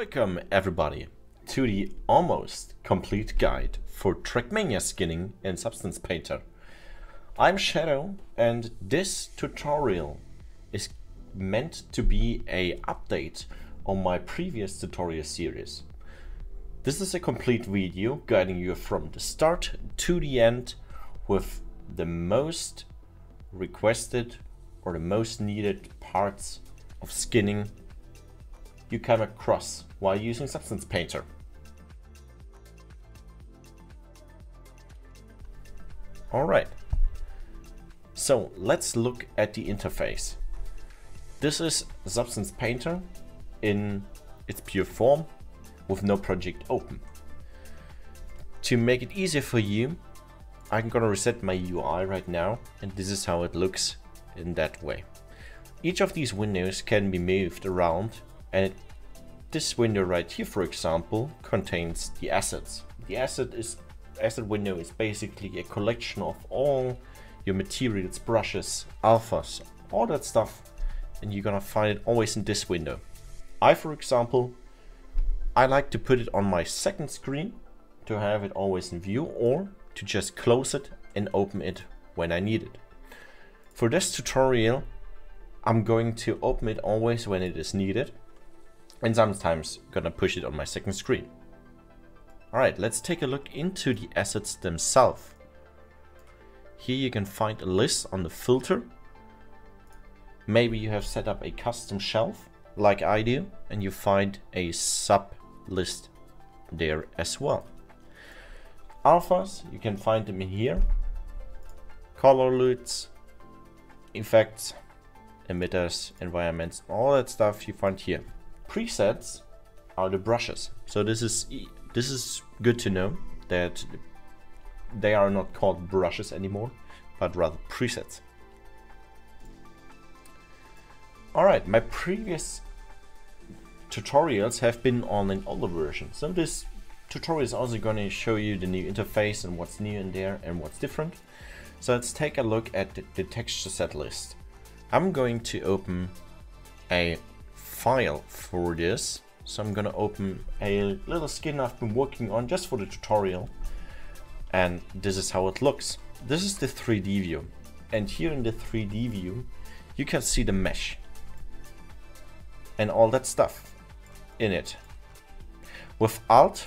Welcome everybody to the almost complete guide for Trackmania skinning in Substance Painter. I'm Shadow and this tutorial is meant to be a update on my previous tutorial series. This is a complete video guiding you from the start to the end with the most requested or the most needed parts of skinning you come across while using Substance Painter. Alright, so let's look at the interface. This is Substance Painter in its pure form with no project open. To make it easier for you, I'm gonna reset my UI right now and this is how it looks in that way. Each of these windows can be moved around and this window right here, for example, contains the assets. The asset is asset window is basically a collection of all your materials, brushes, alphas, all that stuff, and you're gonna find it always in this window. I, for example, I like to put it on my second screen to have it always in view or to just close it and open it when I need it. For this tutorial, I'm going to open it always when it is needed and sometimes gonna push it on my second screen. Alright, let's take a look into the assets themselves. Here you can find a list on the filter. Maybe you have set up a custom shelf like I do and you find a sub list there as well. Alphas, you can find them in here. Color LUTs, effects, emitters, environments, all that stuff you find here presets are the brushes. So this is this is good to know that they are not called brushes anymore, but rather presets. Alright, my previous tutorials have been on an older version. So this tutorial is also going to show you the new interface and what's new in there and what's different. So let's take a look at the, the texture set list. I'm going to open a file for this. So I'm gonna open a little skin I've been working on just for the tutorial. And this is how it looks. This is the 3D view. And here in the 3D view, you can see the mesh. And all that stuff in it. With Alt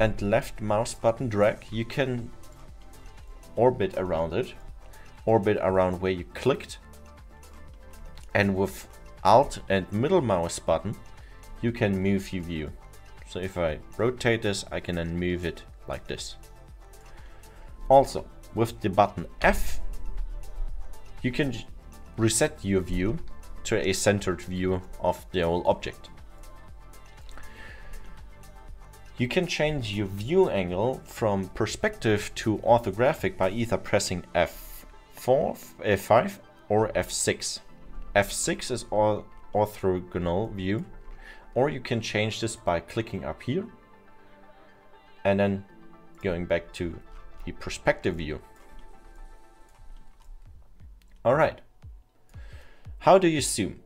and left mouse button drag, you can orbit around it. Orbit around where you clicked. And with Alt and middle mouse button, you can move your view. So if I rotate this, I can then move it like this. Also, with the button F, you can reset your view to a centered view of the whole object. You can change your view angle from perspective to orthographic by either pressing F4, F5 or F6. F6 is all orthogonal view, or you can change this by clicking up here and then going back to the perspective view. Alright, how do you zoom?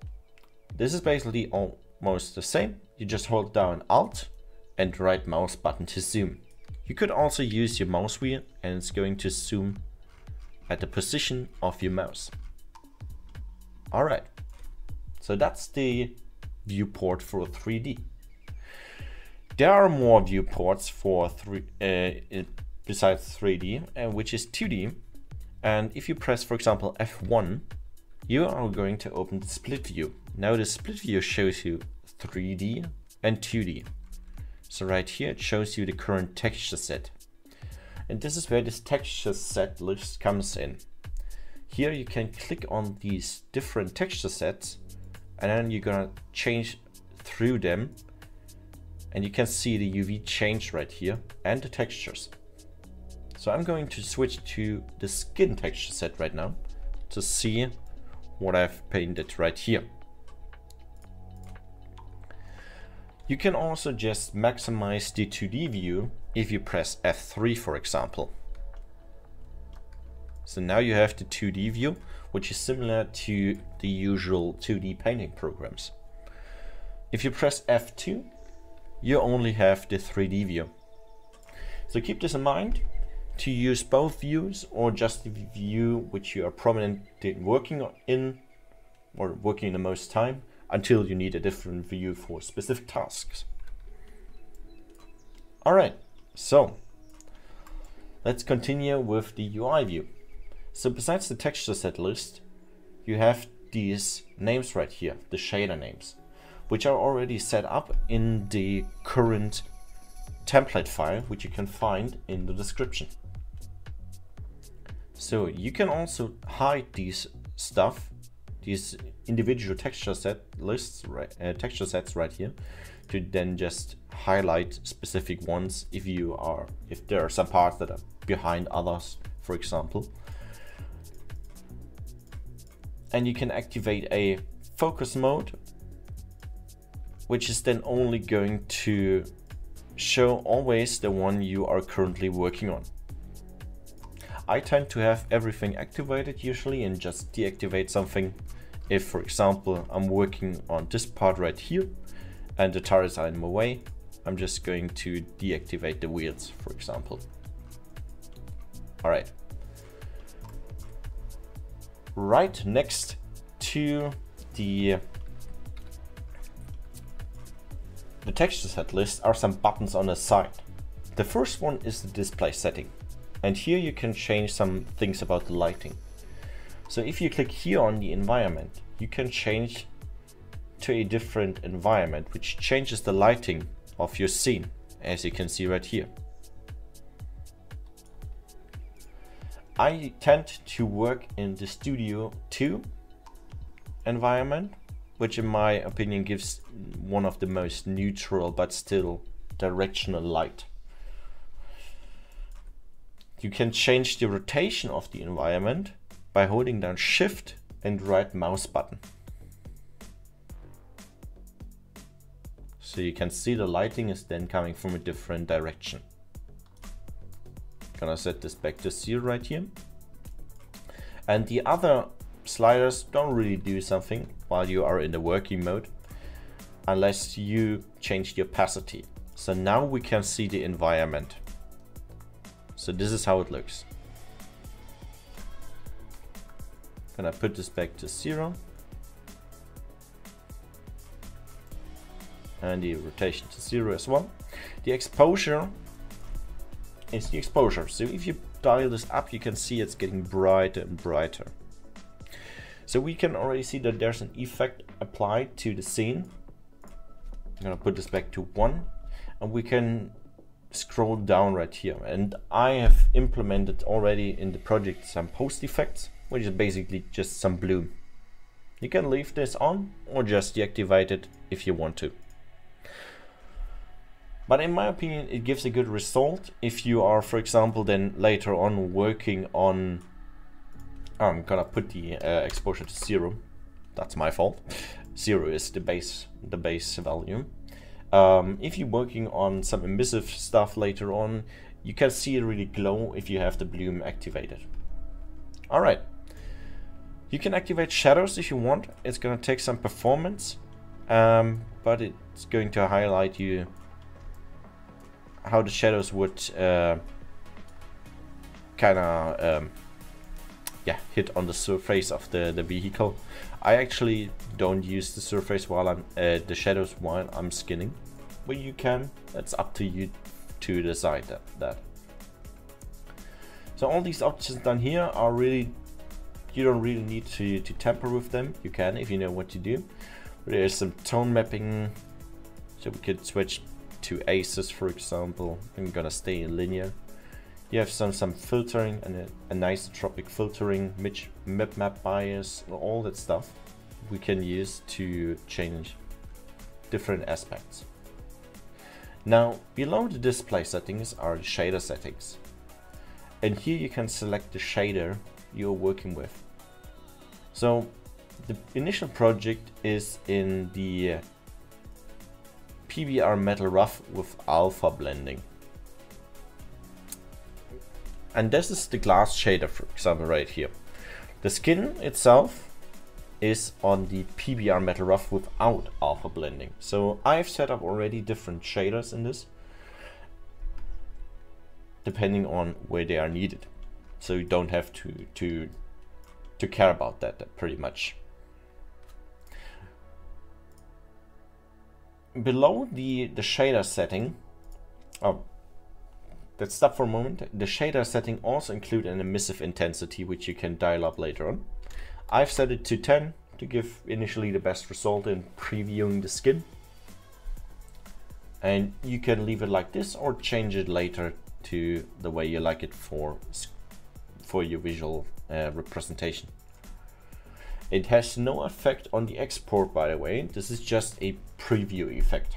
This is basically almost the same. You just hold down Alt and right mouse button to zoom. You could also use your mouse wheel and it's going to zoom at the position of your mouse. All right, so that's the viewport for 3D. There are more viewports for three, uh, besides 3D, uh, which is 2D. And if you press, for example, F1, you are going to open the split view. Now the split view shows you 3D and 2D. So right here it shows you the current texture set. And this is where this texture set list comes in. Here you can click on these different texture sets and then you're gonna change through them and you can see the UV change right here and the textures. So I'm going to switch to the skin texture set right now to see what I've painted right here. You can also just maximize the 2D view if you press F3 for example. So now you have the 2D view, which is similar to the usual 2D painting programs. If you press F2, you only have the 3D view. So keep this in mind to use both views or just the view which you are prominently working in or working the most time until you need a different view for specific tasks. Alright, so let's continue with the UI view. So besides the texture set list, you have these names right here, the shader names, which are already set up in the current template file, which you can find in the description. So you can also hide these stuff, these individual texture set lists, uh, texture sets right here, to then just highlight specific ones if you are, if there are some parts that are behind others, for example. And you can activate a focus mode, which is then only going to show always the one you are currently working on. I tend to have everything activated usually and just deactivate something if for example I'm working on this part right here and the tires are in my way I'm just going to deactivate the wheels for example. Alright. Right next to the the texture set list are some buttons on the side. The first one is the display setting. And here you can change some things about the lighting. So if you click here on the environment, you can change to a different environment, which changes the lighting of your scene, as you can see right here. I tend to work in the Studio 2 environment, which in my opinion gives one of the most neutral but still directional light. You can change the rotation of the environment by holding down shift and right mouse button. So you can see the lighting is then coming from a different direction. Gonna set this back to zero right here. And the other sliders don't really do something while you are in the working mode unless you change the opacity. So now we can see the environment. So this is how it looks. Gonna put this back to zero. And the rotation to zero as well. The exposure is the exposure. So if you dial this up, you can see it's getting brighter and brighter. So we can already see that there's an effect applied to the scene. I'm gonna put this back to one and we can scroll down right here and I have implemented already in the project some post effects which is basically just some bloom. You can leave this on or just deactivate it if you want to. But in my opinion it gives a good result if you are for example then later on working on I'm gonna put the uh, exposure to zero that's my fault zero is the base the base value um, if you're working on some emissive stuff later on, you can see it really glow if you have the bloom activated. Alright. You can activate shadows if you want. It's to take some performance, um, but it's going to highlight you how the shadows would uh, kind of um, yeah hit on the surface of the the vehicle. I actually don't use the surface while I'm uh, the shadows while I'm skinning but you can. That's up to you to decide that. that. So all these options down here are really, you don't really need to, to tamper with them. You can if you know what to do. There's some tone mapping, so we could switch to aces for example. I'm gonna stay in linear. You have some some filtering and a, a anisotropic filtering, mip map bias, all that stuff we can use to change different aspects. Now, below the display settings are the shader settings. And here you can select the shader you're working with. So, the initial project is in the uh, PBR Metal Rough with alpha blending. And this is the glass shader, for example, right here. The skin itself is on the PBR Metal Rough without alpha blending. So I've set up already different shaders in this, depending on where they are needed. So you don't have to to to care about that pretty much. Below the the shader setting, oh, let's stop for a moment. The shader setting also include an emissive intensity, which you can dial up later on. I've set it to 10 to give initially the best result in previewing the skin. And you can leave it like this or change it later to the way you like it for, for your visual uh, representation. It has no effect on the export by the way, this is just a preview effect.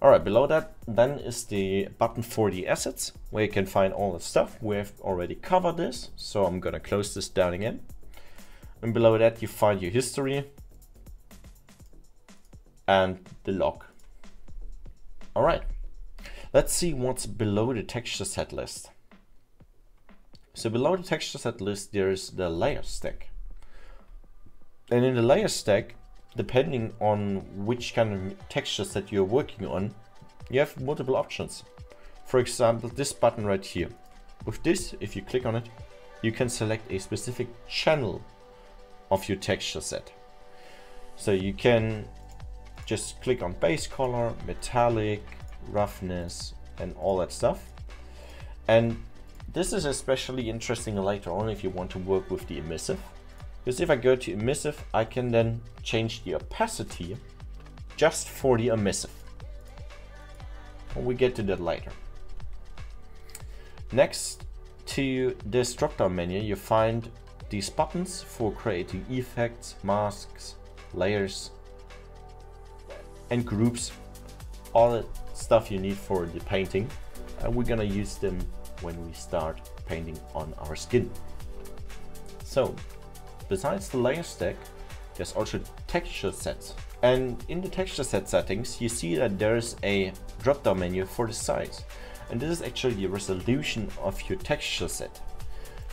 Alright, below that then is the button for the assets, where you can find all the stuff. We've already covered this, so I'm gonna close this down again. And below that you find your history and the log. Alright, let's see what's below the texture set list. So below the texture set list there's the layer stack. And in the layer stack depending on which kind of texture set you're working on, you have multiple options. For example, this button right here. With this, if you click on it, you can select a specific channel of your texture set. So you can just click on base color, metallic, roughness, and all that stuff. And this is especially interesting later on if you want to work with the emissive. Because if I go to emissive, I can then change the opacity just for the emissive. We get to that later. Next to this drop-down menu, you find these buttons for creating effects, masks, layers, and groups. All the stuff you need for the painting. And we're gonna use them when we start painting on our skin. So Besides the layer stack, there's also texture sets. And in the texture set settings, you see that there's a drop-down menu for the size. And this is actually the resolution of your texture set.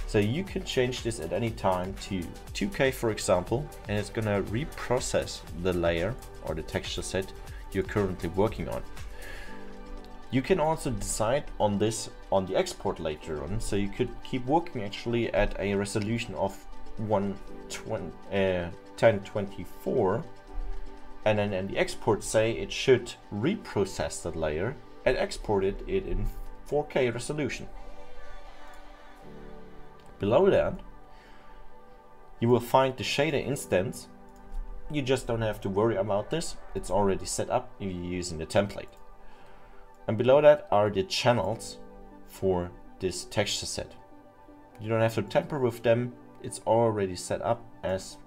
So you can change this at any time to 2K for example, and it's gonna reprocess the layer or the texture set you're currently working on. You can also decide on this on the export later on, so you could keep working actually at a resolution of 1024 uh, and then in the export say it should reprocess that layer and export it in 4K resolution. Below that you will find the shader instance. You just don't have to worry about this. It's already set up if you're using the template. And below that are the channels for this texture set. You don't have to tamper with them it's already set up as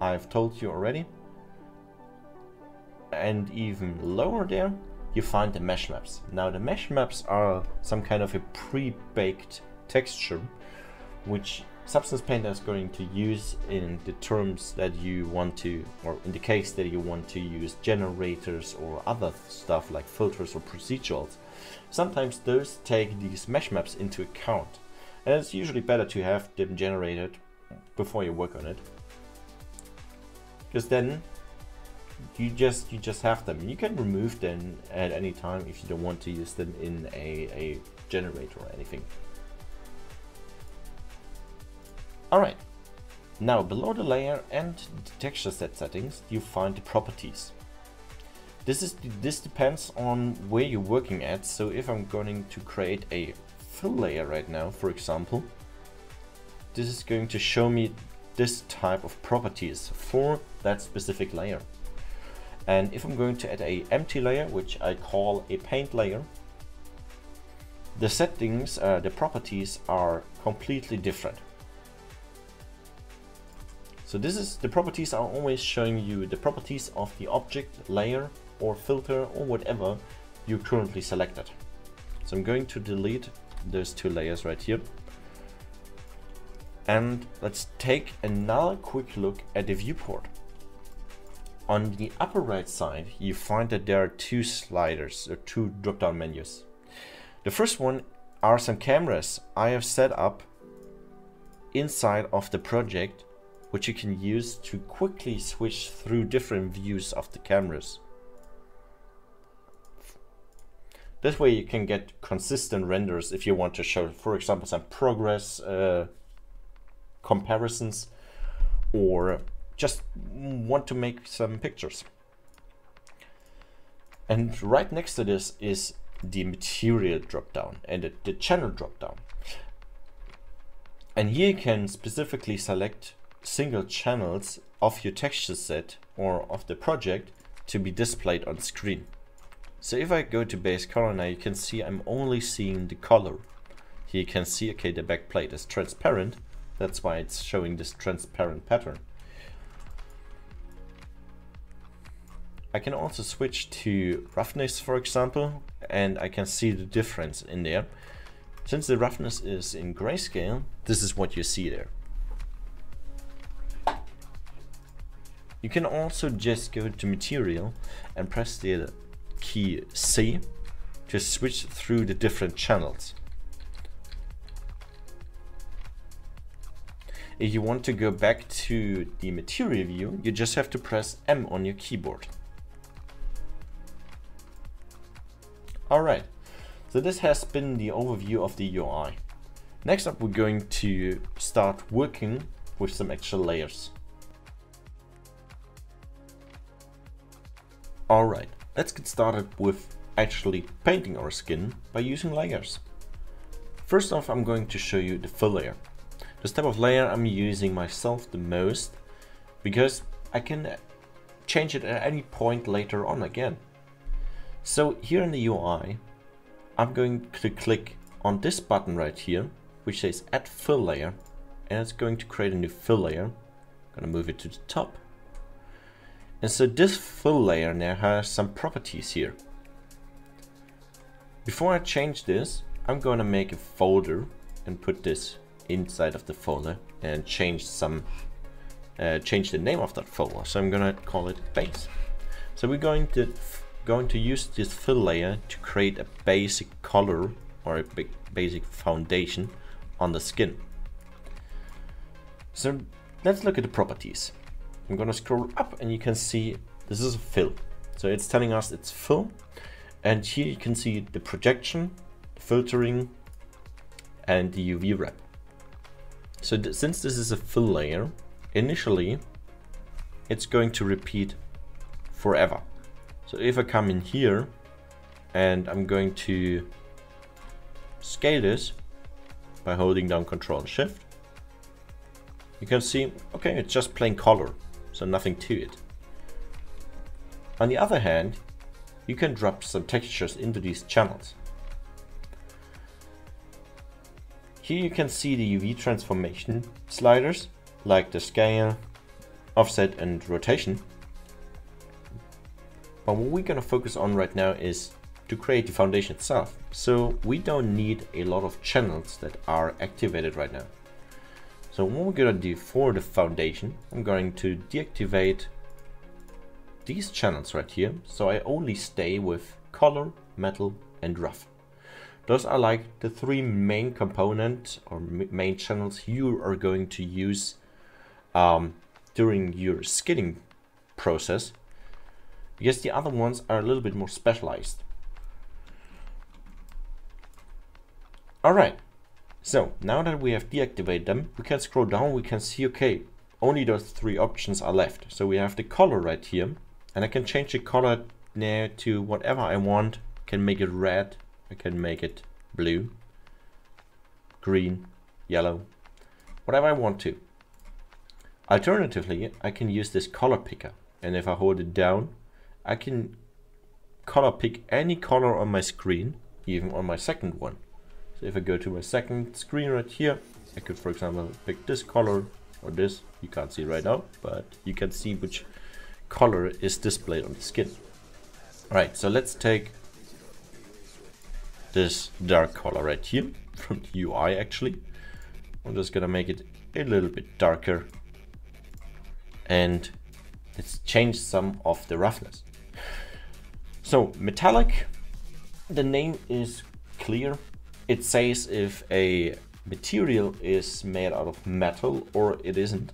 I've told you already. And even lower there, you find the mesh maps. Now the mesh maps are some kind of a pre-baked texture, which Substance Painter is going to use in the terms that you want to, or in the case that you want to use generators or other stuff like filters or procedurals. Sometimes those take these mesh maps into account. And it's usually better to have them generated before you work on it. Because then you just you just have them. You can remove them at any time if you don't want to use them in a, a generator or anything. Alright, now below the layer and the texture set settings you find the properties. This is this depends on where you're working at, so if I'm going to create a fill layer right now, for example, this is going to show me this type of properties for that specific layer. And if I'm going to add a empty layer, which I call a paint layer, the settings, uh, the properties are completely different. So this is the properties are always showing you the properties of the object, layer or filter or whatever you currently selected. So I'm going to delete those two layers right here and let's take another quick look at the viewport. On the upper right side, you find that there are two sliders or two drop-down menus. The first one are some cameras I have set up inside of the project which you can use to quickly switch through different views of the cameras. This way you can get consistent renders if you want to show, for example, some progress uh, comparisons or just want to make some pictures. And right next to this is the material dropdown and the, the channel dropdown. And here you can specifically select single channels of your texture set or of the project to be displayed on screen. So if I go to base color now, you can see I'm only seeing the color. Here you can see, okay, the back plate is transparent. That's why it's showing this transparent pattern. I can also switch to roughness, for example, and I can see the difference in there. Since the roughness is in grayscale, this is what you see there. You can also just go to material and press the key C to switch through the different channels. If you want to go back to the material view, you just have to press M on your keyboard. Alright, so this has been the overview of the UI. Next up we're going to start working with some extra layers. Alright, let's get started with actually painting our skin by using layers. First off I'm going to show you the fill layer. This type of layer I'm using myself the most because I can change it at any point later on again. So here in the UI, I'm going to click on this button right here, which says add fill layer, and it's going to create a new fill layer. I'm gonna move it to the top. And so this fill layer now has some properties here. Before I change this, I'm gonna make a folder and put this inside of the folder and change some uh, change the name of that folder. So I'm gonna call it base. So we're going to going to use this fill layer to create a basic color or a basic foundation on the skin. So let's look at the properties. I'm gonna scroll up and you can see this is a fill. So it's telling us it's fill and here you can see the projection, filtering and the UV wrap. So th since this is a fill layer, initially it's going to repeat forever. So if I come in here and I'm going to scale this by holding down Control Shift, you can see, okay, it's just plain color, so nothing to it. On the other hand, you can drop some textures into these channels. Here you can see the UV transformation sliders, like the scale, offset and rotation. But what we're gonna focus on right now is to create the foundation itself. So we don't need a lot of channels that are activated right now. So what we're gonna do for the foundation, I'm going to deactivate these channels right here. So I only stay with color, metal and rough. Those are like the three main components or main channels you are going to use um, during your skinning process because the other ones are a little bit more specialized. Alright, so now that we have deactivated them, we can scroll down, we can see, okay, only those three options are left. So we have the color right here, and I can change the color there to whatever I want. I can make it red, I can make it blue, green, yellow, whatever I want to. Alternatively, I can use this color picker, and if I hold it down, I can color pick any color on my screen, even on my second one. So if I go to my second screen right here, I could, for example, pick this color or this. You can't see right now, but you can see which color is displayed on the skin. Alright, so let's take this dark color right here from the UI actually. I'm just gonna make it a little bit darker and let's change some of the roughness. So metallic, the name is clear. It says if a material is made out of metal or it isn't.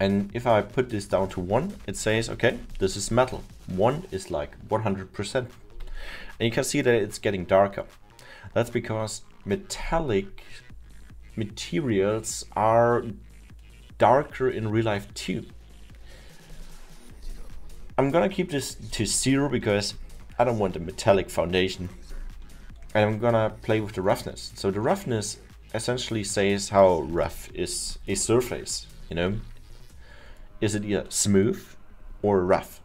And if I put this down to 1, it says, okay, this is metal. 1 is like 100%. And you can see that it's getting darker. That's because metallic materials are darker in real life too. I'm gonna keep this to zero because I don't want a metallic foundation. And I'm gonna play with the roughness. So the roughness essentially says how rough is a surface, you know? Is it either smooth or rough?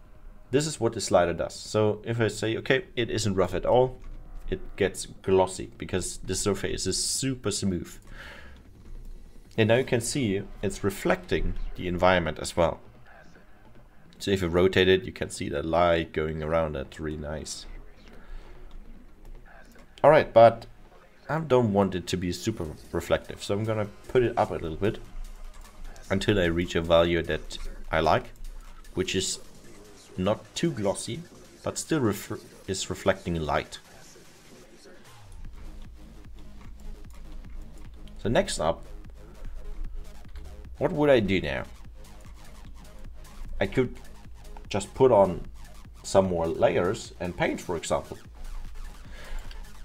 This is what the slider does. So if I say, okay, it isn't rough at all, it gets glossy because the surface is super smooth. And now you can see it's reflecting the environment as well. So if you rotate it, you can see the light going around. That's really nice. Alright, but I don't want it to be super reflective. So I'm gonna put it up a little bit until I reach a value that I like, which is not too glossy, but still ref is reflecting light. So next up, what would I do now? I could just put on some more layers and paint, for example.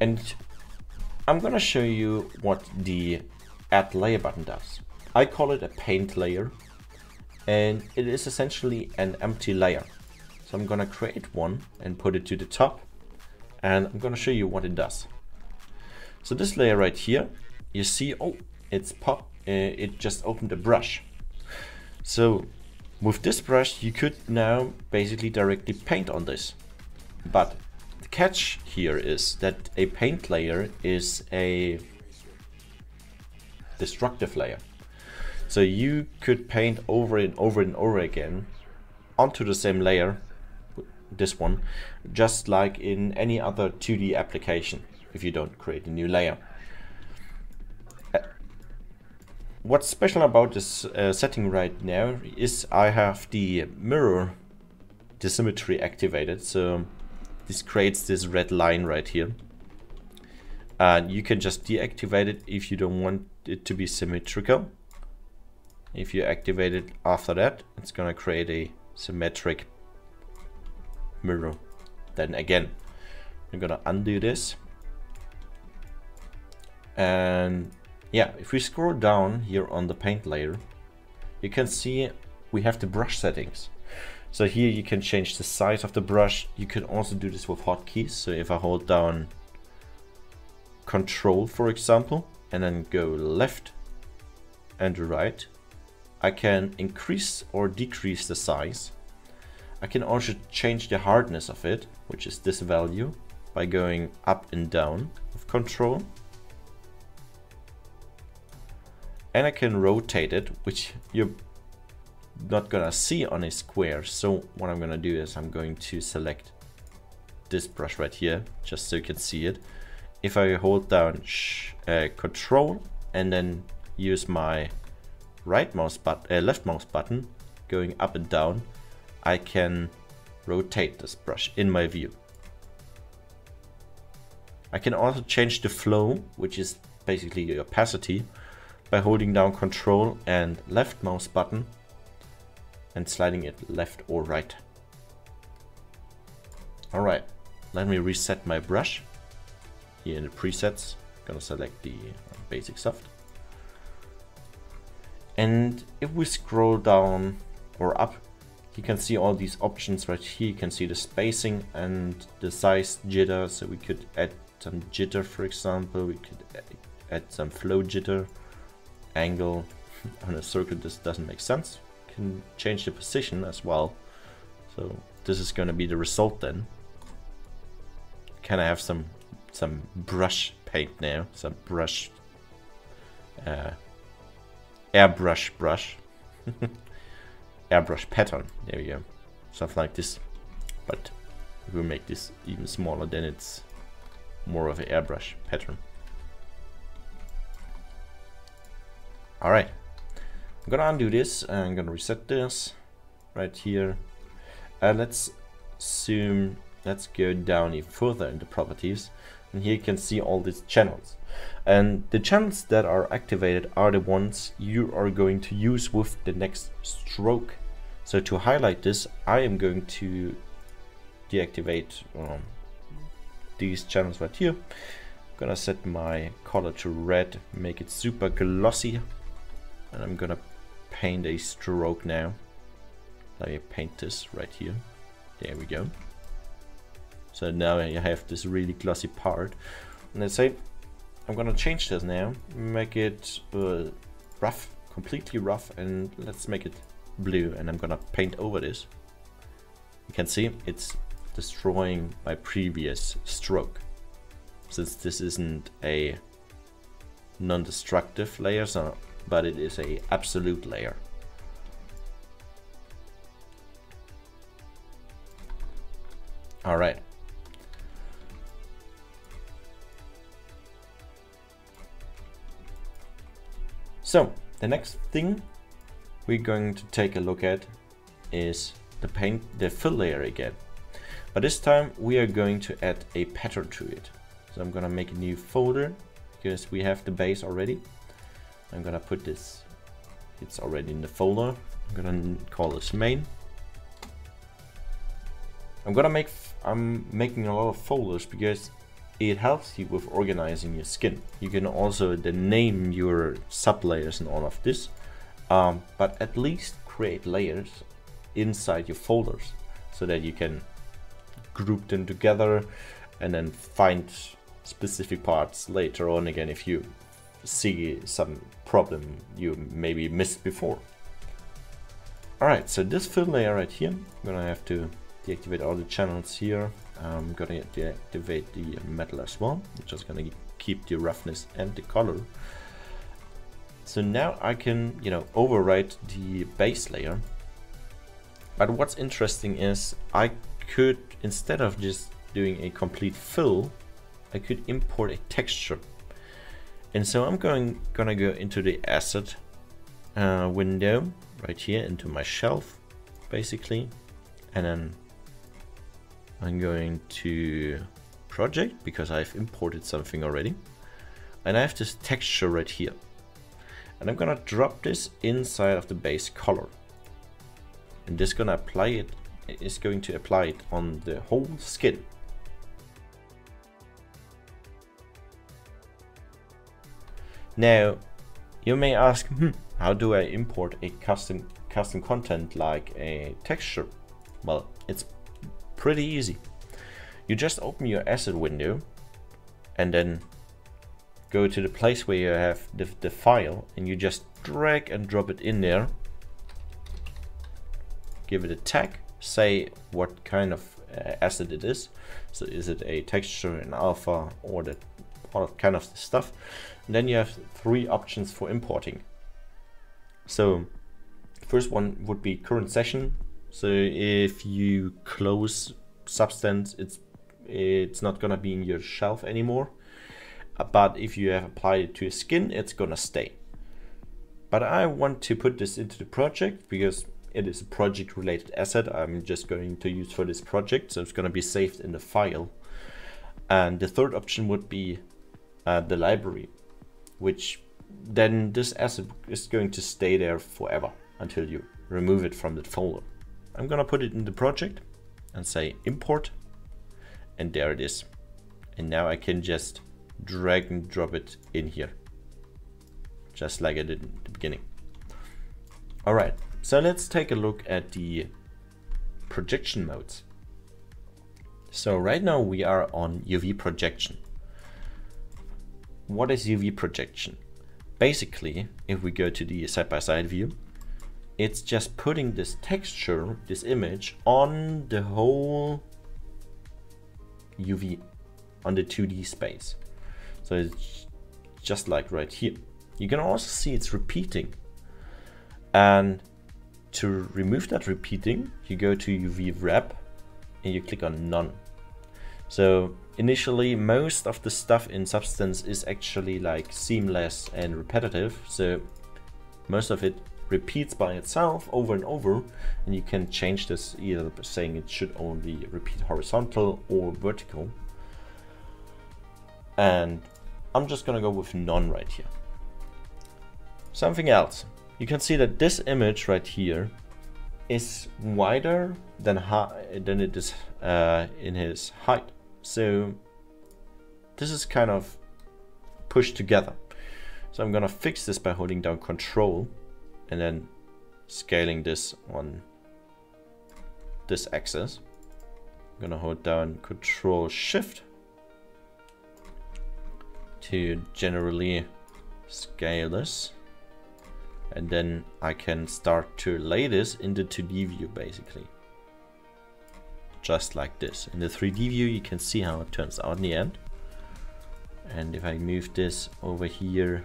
And I'm gonna show you what the add layer button does. I call it a paint layer and it is essentially an empty layer. So I'm gonna create one and put it to the top and I'm gonna show you what it does. So this layer right here you see, oh, it's pop, uh, it just opened a brush. So with this brush, you could now basically directly paint on this. But catch here is that a paint layer is a destructive layer. So you could paint over and over and over again onto the same layer, this one, just like in any other 2D application if you don't create a new layer. what's special about this uh, setting right now is I have the mirror the symmetry activated so this creates this red line right here. And you can just deactivate it if you don't want it to be symmetrical. If you activate it after that it's gonna create a symmetric mirror. Then again I'm gonna undo this. And yeah, if we scroll down here on the paint layer, you can see we have the brush settings. So here you can change the size of the brush. You can also do this with hotkeys. So if I hold down control, for example, and then go left and right, I can increase or decrease the size. I can also change the hardness of it, which is this value, by going up and down with control. and I can rotate it, which you're not gonna see on a square. So what I'm gonna do is I'm going to select this brush right here, just so you can see it. If I hold down uh, control and then use my right mouse but uh, left mouse button going up and down, I can rotate this brush in my view. I can also change the flow, which is basically the opacity, by holding down control and left mouse button and sliding it left or right. Alright, let me reset my brush. Here in the presets, gonna select the uh, basic soft. And if we scroll down or up, you can see all these options right here. You can see the spacing and the size jitter. So we could add some jitter, for example. We could add some flow jitter angle on a circle. this doesn't make sense. Can change the position as well. So this is going to be the result then. Can I have some some brush paint now? Some brush uh, airbrush brush. airbrush pattern. There we go. Something like this. But we'll make this even smaller then it's more of an airbrush pattern. Alright. I'm gonna undo this. I'm gonna reset this right here. Uh, let's zoom. Let's go down even further into properties. And here you can see all these channels. And the channels that are activated are the ones you are going to use with the next stroke. So to highlight this, I am going to deactivate um, these channels right here. I'm gonna set my color to red, make it super glossy. And I'm gonna paint a stroke now. Let me paint this right here. There we go. So now I have this really glossy part. And let's say I'm gonna change this now, make it uh, rough, completely rough, and let's make it blue. And I'm gonna paint over this. You can see it's destroying my previous stroke. Since this isn't a non-destructive layer, so, but it is a absolute layer. All right. So the next thing we're going to take a look at is the paint, the fill layer again. But this time we are going to add a pattern to it. So I'm gonna make a new folder because we have the base already. I'm gonna put this, it's already in the folder. I'm gonna call this main. I'm gonna make, I'm making a lot of folders because it helps you with organizing your skin. You can also then name your sub layers and all of this, um, but at least create layers inside your folders so that you can group them together and then find specific parts later on again if you see some problem you maybe missed before. Alright, so this fill layer right here, I'm gonna have to deactivate all the channels here I'm gonna deactivate the metal as well. I'm just gonna keep the roughness and the color. So now I can, you know, overwrite the base layer. But what's interesting is I could, instead of just doing a complete fill, I could import a texture. And so I'm going gonna go into the asset uh, window right here into my shelf, basically, and then I'm going to project because I've imported something already. And I have this texture right here. And I'm gonna drop this inside of the base color. And this gonna apply it is going to apply it on the whole skin. Now, you may ask, hmm, how do I import a custom custom content like a texture? Well, it's pretty easy. You just open your asset window and then go to the place where you have the, the file and you just drag and drop it in there. Give it a tag, say what kind of uh, asset it is. So is it a texture, an alpha or the all kind of stuff. And then you have three options for importing. So first one would be current session. So if you close substance, it's it's not gonna be in your shelf anymore. Uh, but if you have applied it to your skin, it's gonna stay. But I want to put this into the project because it is a project related asset I'm just going to use for this project. So it's gonna be saved in the file. And the third option would be uh, the library, which then this asset is going to stay there forever until you remove it from the folder. I'm gonna put it in the project and say import and there it is. And now I can just drag and drop it in here. Just like I did in the beginning. All right, so let's take a look at the projection modes. So right now we are on UV projection. What is UV projection? Basically, if we go to the side-by-side -side view, it's just putting this texture, this image, on the whole UV, on the 2D space. So it's just like right here. You can also see it's repeating. And to remove that repeating, you go to UV wrap and you click on none. So initially most of the stuff in Substance is actually like seamless and repetitive. So most of it repeats by itself over and over and you can change this either by saying it should only repeat horizontal or vertical and I'm just gonna go with none right here. Something else. You can see that this image right here is wider than high than it is uh, in his height. So this is kind of pushed together. So I'm gonna fix this by holding down control and then scaling this on this axis. I'm gonna hold down control shift to generally scale this and then I can start to lay this in the 2D view basically just like this in the 3D view you can see how it turns out in the end and if I move this over here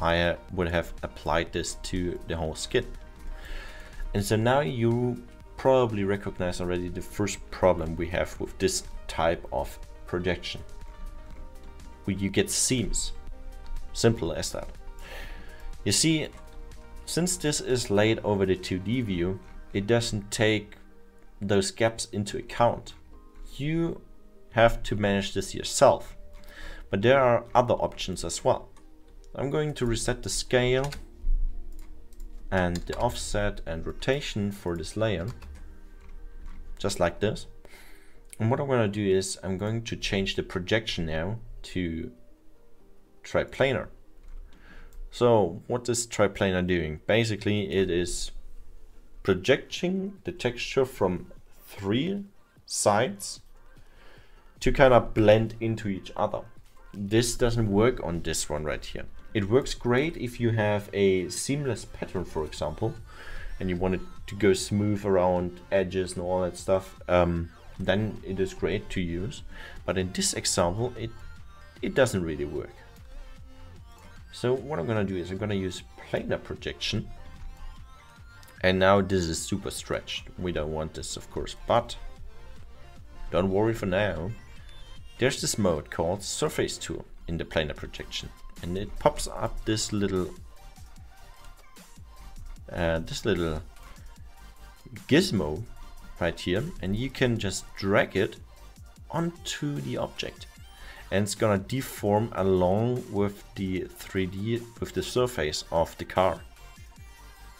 I uh, would have applied this to the whole skin and so now you probably recognize already the first problem we have with this type of projection. You get seams. Simple as that. You see, since this is laid over the 2D view, it doesn't take those gaps into account. You have to manage this yourself. But there are other options as well. I'm going to reset the scale and the offset and rotation for this layer just like this and what I'm going to do is I'm going to change the projection now to triplanar so what is triplanar doing basically it is projecting the texture from three sides to kind of blend into each other this doesn't work on this one right here it works great if you have a seamless pattern, for example, and you want it to go smooth around edges and all that stuff. Um, then it is great to use. But in this example, it it doesn't really work. So what I'm gonna do is I'm gonna use planar projection. And now this is super stretched. We don't want this, of course, but don't worry for now. There's this mode called Surface Tool in the planar projection and it pops up this little uh, this little gizmo right here and you can just drag it onto the object and it's gonna deform along with the 3D with the surface of the car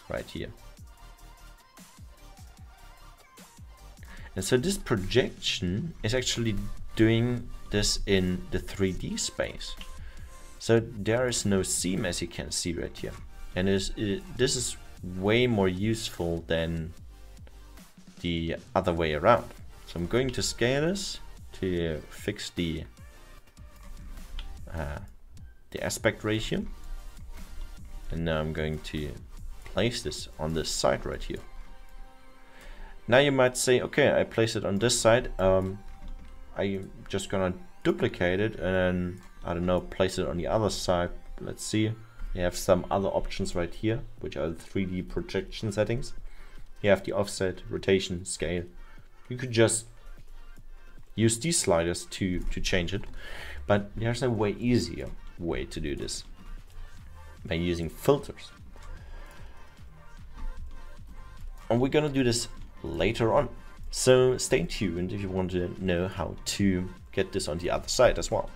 right here and so this projection is actually doing this in the 3D space so there is no seam as you can see right here. And it, this is way more useful than the other way around. So I'm going to scale this to fix the uh, the aspect ratio. And now I'm going to place this on this side right here. Now you might say, okay, I place it on this side. Um, I'm just gonna duplicate it and then I don't know, place it on the other side. Let's see. You have some other options right here, which are the 3D projection settings. You have the offset, rotation, scale. You could just use these sliders to, to change it. But there's a way easier way to do this by using filters. And we're gonna do this later on. So stay tuned if you want to know how to get this on the other side as well.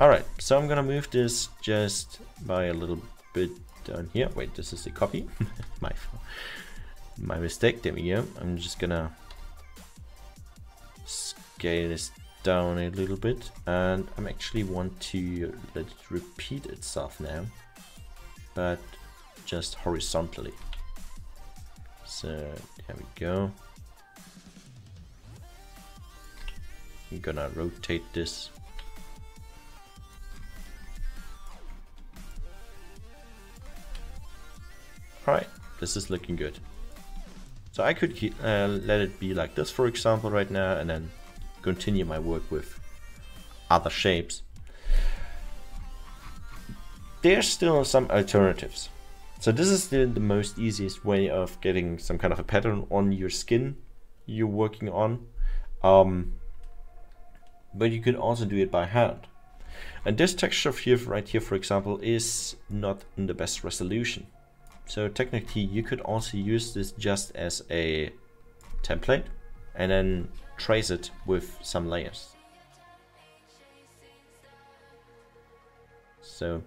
Alright, so I'm gonna move this just by a little bit down here. Wait, this is the copy. my, my mistake, there we go. I'm just gonna scale this down a little bit and I'm actually want to let it repeat itself now but just horizontally. So there we go. I'm gonna rotate this. Alright, this is looking good. So I could uh, let it be like this, for example, right now, and then continue my work with other shapes. There's still some alternatives. So this is the, the most easiest way of getting some kind of a pattern on your skin you're working on. Um, but you can also do it by hand. And this texture of here, right here, for example, is not in the best resolution. So technically you could also use this just as a template and then trace it with some layers. So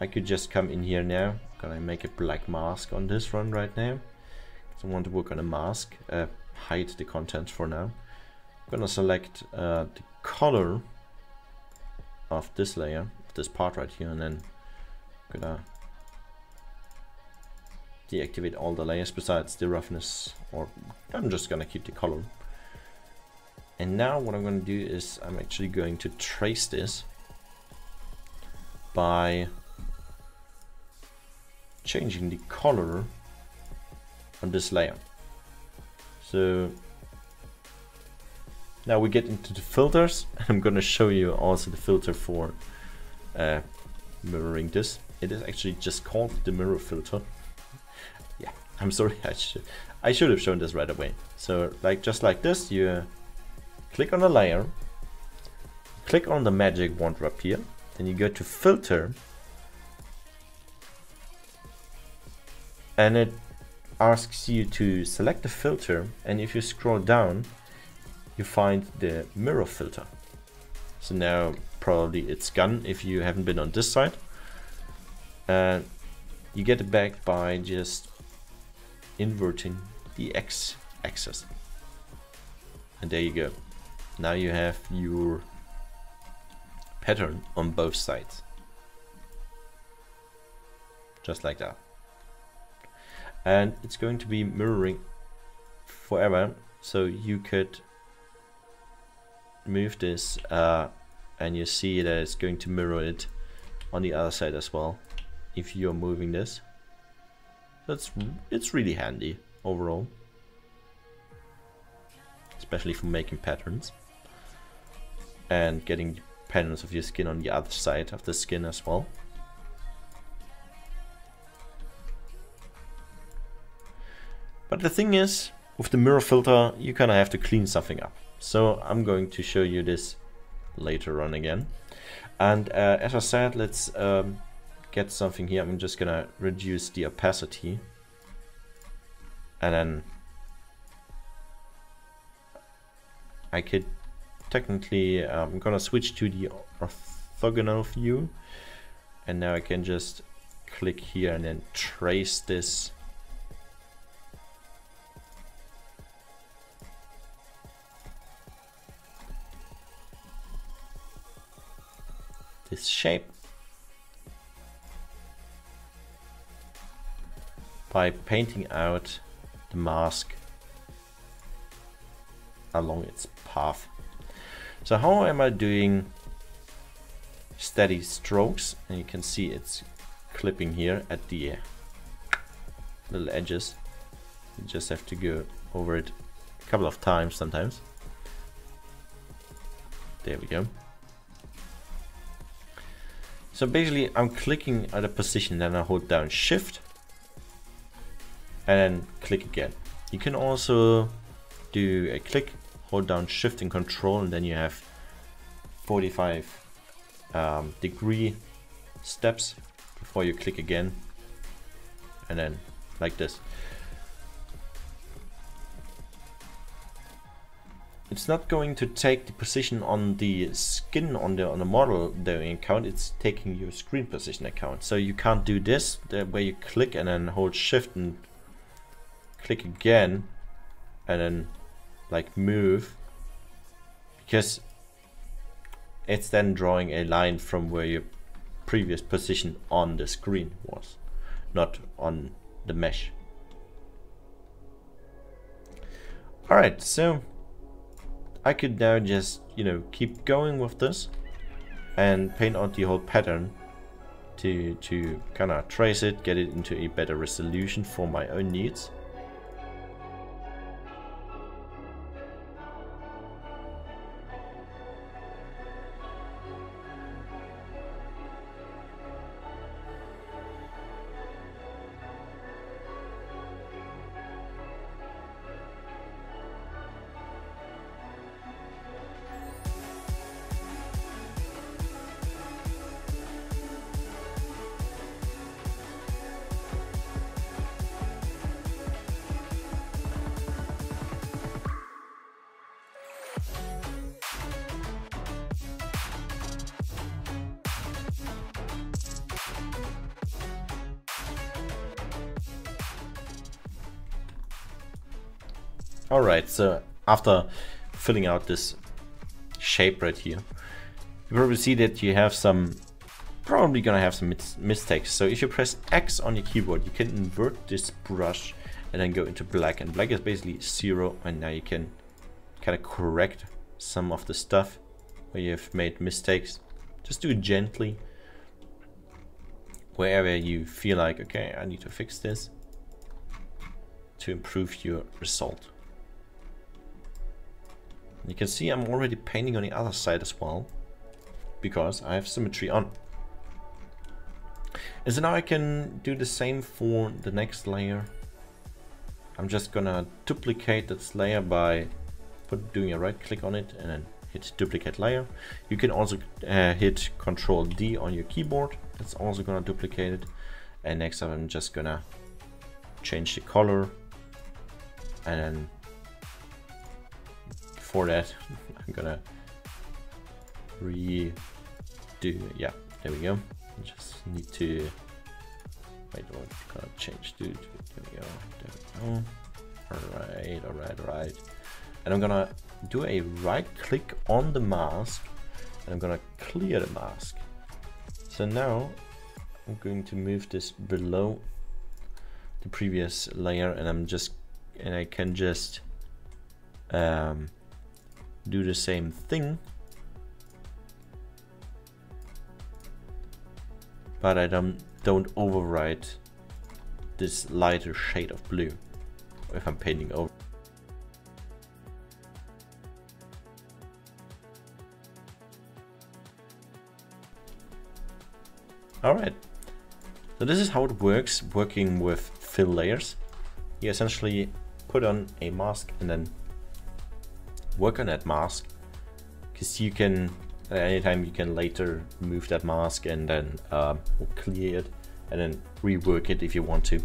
I could just come in here now. Gonna make a black mask on this run right now. I want to work on a mask, uh, hide the content for now. I'm gonna select uh, the color of this layer, this part right here, and then gonna deactivate all the layers besides the roughness, or I'm just gonna keep the color. And now what I'm gonna do is I'm actually going to trace this by changing the color on this layer. So now we get into the filters. I'm gonna show you also the filter for uh, mirroring this. It is actually just called the mirror filter. yeah, I'm sorry, I should I should have shown this right away. So like just like this, you click on the layer, click on the magic wand here, then you go to filter and it asks you to select the filter and if you scroll down you find the mirror filter. So now probably it's gone if you haven't been on this side. And you get it back by just inverting the x-axis and there you go now you have your pattern on both sides. Just like that. And it's going to be mirroring forever. So you could move this uh, and you see that it's going to mirror it on the other side as well if you're moving this. That's it's really handy overall especially for making patterns and getting patterns of your skin on the other side of the skin as well But the thing is, with the mirror filter, you kind of have to clean something up. So I'm going to show you this later on again. And uh, as I said, let's um, get something here. I'm just gonna reduce the opacity. And then I could technically, um, I'm gonna switch to the orthogonal view. And now I can just click here and then trace this this shape by painting out the mask along its path. So how am I doing steady strokes? And you can see it's clipping here at the little edges. You just have to go over it a couple of times sometimes. There we go. So basically I'm clicking at a position, then I hold down shift and then click again. You can also do a click, hold down shift and control and then you have 45 um, degree steps before you click again. And then like this. it's not going to take the position on the skin on the on the model the account. It's taking your screen position account. So you can't do this where you click and then hold shift and click again and then like move because it's then drawing a line from where your previous position on the screen was not on the mesh alright so I could now just, you know, keep going with this and paint out the whole pattern to, to kind of trace it, get it into a better resolution for my own needs. After filling out this shape right here, you probably see that you have some, probably gonna have some mis mistakes. So if you press X on your keyboard, you can invert this brush and then go into black. And black is basically zero, and now you can kind of correct some of the stuff where you've made mistakes. Just do it gently. Wherever you feel like, okay, I need to fix this to improve your result. You can see I'm already painting on the other side as well, because I have symmetry on. And so now I can do the same for the next layer. I'm just gonna duplicate this layer by put, doing a right click on it and then hit duplicate layer. You can also uh, hit Control D on your keyboard. That's also gonna duplicate it. And next I'm just gonna change the color and then for that, I'm gonna redo, yeah, there we go. Just need to, wait, what, gonna change, dude, there we go, there we go. Alright, alright, alright. And I'm gonna do a right click on the mask and I'm gonna clear the mask. So now I'm going to move this below the previous layer and I'm just and I can just um, do the same thing. But I don't don't overwrite this lighter shade of blue if I'm painting over. Alright, so this is how it works working with fill layers. You essentially put on a mask and then work on that mask because you can at any time you can later move that mask and then uh, clear it and then rework it if you want to.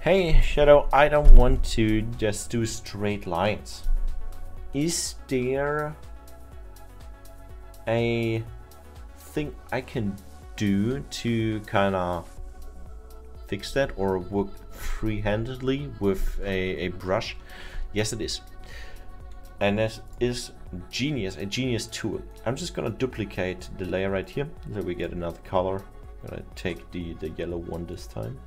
Hey Shadow, I don't want to just do straight lines. Is there a thing I can do to kind of fix that or work free-handedly with a, a brush? Yes, it is. And that is Genius, a Genius tool. I'm just gonna duplicate the layer right here so we get another color. I'm gonna take the, the yellow one this time.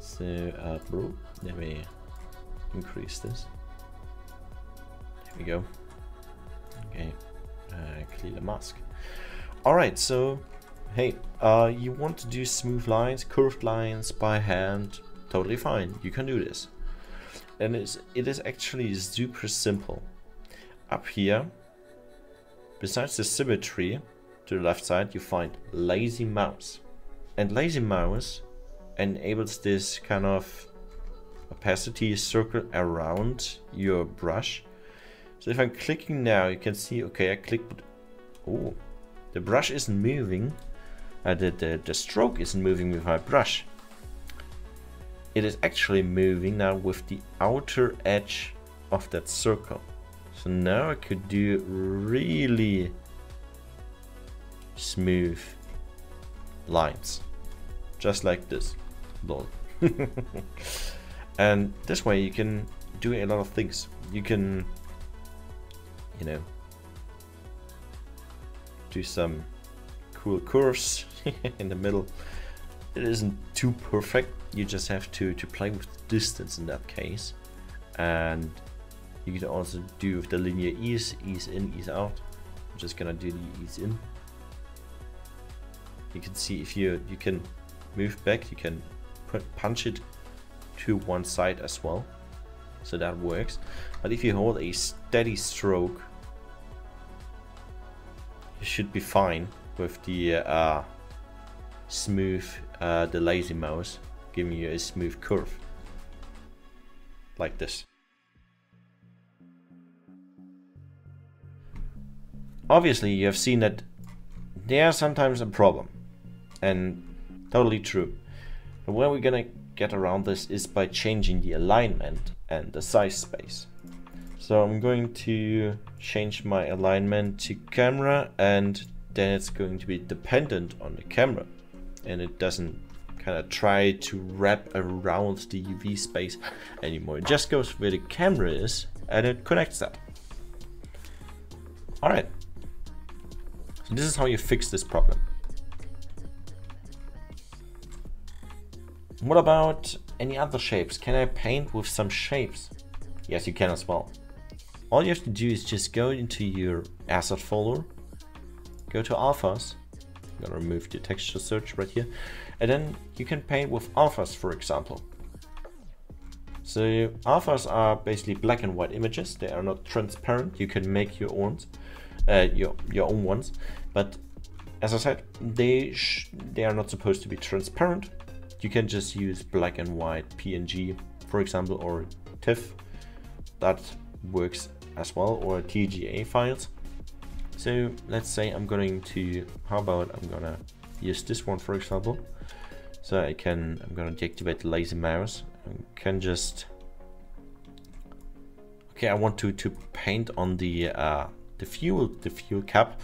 So, uh, bro, let me increase this. There we go. Okay, uh, clear the mask. Alright, so hey, uh, you want to do smooth lines, curved lines by hand, totally fine, you can do this. And it's, it is actually super simple. Up here, besides the symmetry, to the left side, you find lazy mouse. And lazy mouse enables this kind of opacity circle around your brush. So if I'm clicking now, you can see, okay, I clicked, oh, the brush isn't moving, uh, the, the, the stroke isn't moving with my brush. It is actually moving now with the outer edge of that circle. So now I could do really smooth lines. Just like this. Lol. and this way you can do a lot of things. You can, you know, do some cool curves in the middle. It isn't too perfect, you just have to, to play with distance in that case. And you can also do with the linear ease, ease in, ease out. I'm just gonna do the ease in. You can see if you you can move back, you can put, punch it to one side as well. So that works. But if you hold a steady stroke, you should be fine with the uh, smooth, uh, the lazy mouse, giving you a smooth curve. Like this. Obviously, you have seen that there are sometimes a problem. And totally true. The way we're gonna get around this is by changing the alignment and the size space. So I'm going to change my alignment to camera and then it's going to be dependent on the camera. And it doesn't kind of try to wrap around the UV space anymore. It just goes where the camera is and it connects that. Alright. So this is how you fix this problem. What about any other shapes? Can I paint with some shapes? Yes, you can as well. All you have to do is just go into your asset folder, go to alphas, gonna remove the texture search right here, and then you can paint with alphas, for example. So alphas are basically black and white images. They are not transparent. You can make your own, uh, your your own ones, but as I said, they they are not supposed to be transparent. You can just use black and white PNG, for example, or TIFF. That works as well, or TGA files. So let's say I'm going to, how about I'm gonna use this one for example. So I can, I'm gonna deactivate the lazy mouse. I can just, okay, I want to, to paint on the, uh, the fuel, the fuel cap,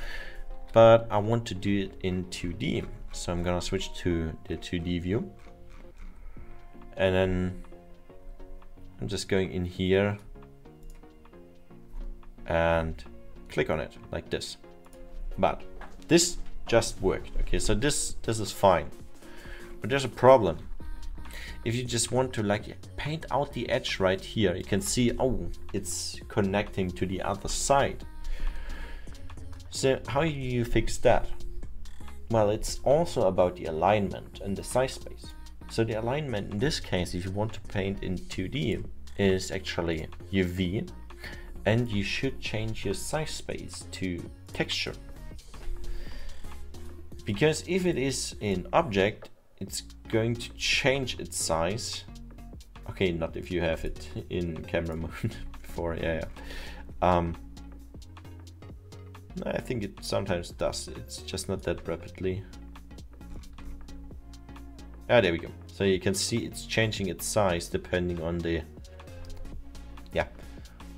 but I want to do it in 2D. So I'm gonna switch to the 2D view. And then I'm just going in here and click on it like this. But this just worked. Okay, so this this is fine. But there's a problem. If you just want to like paint out the edge right here, you can see, oh, it's connecting to the other side. So how do you fix that? Well, it's also about the alignment and the size space. So the alignment in this case, if you want to paint in 2D, is actually UV and you should change your size space to texture. Because if it is an object, it's going to change its size. Okay, not if you have it in camera mode before, yeah, yeah. Um, I think it sometimes does, it's just not that rapidly. Ah, there we go. So you can see it's changing its size depending on the, yeah,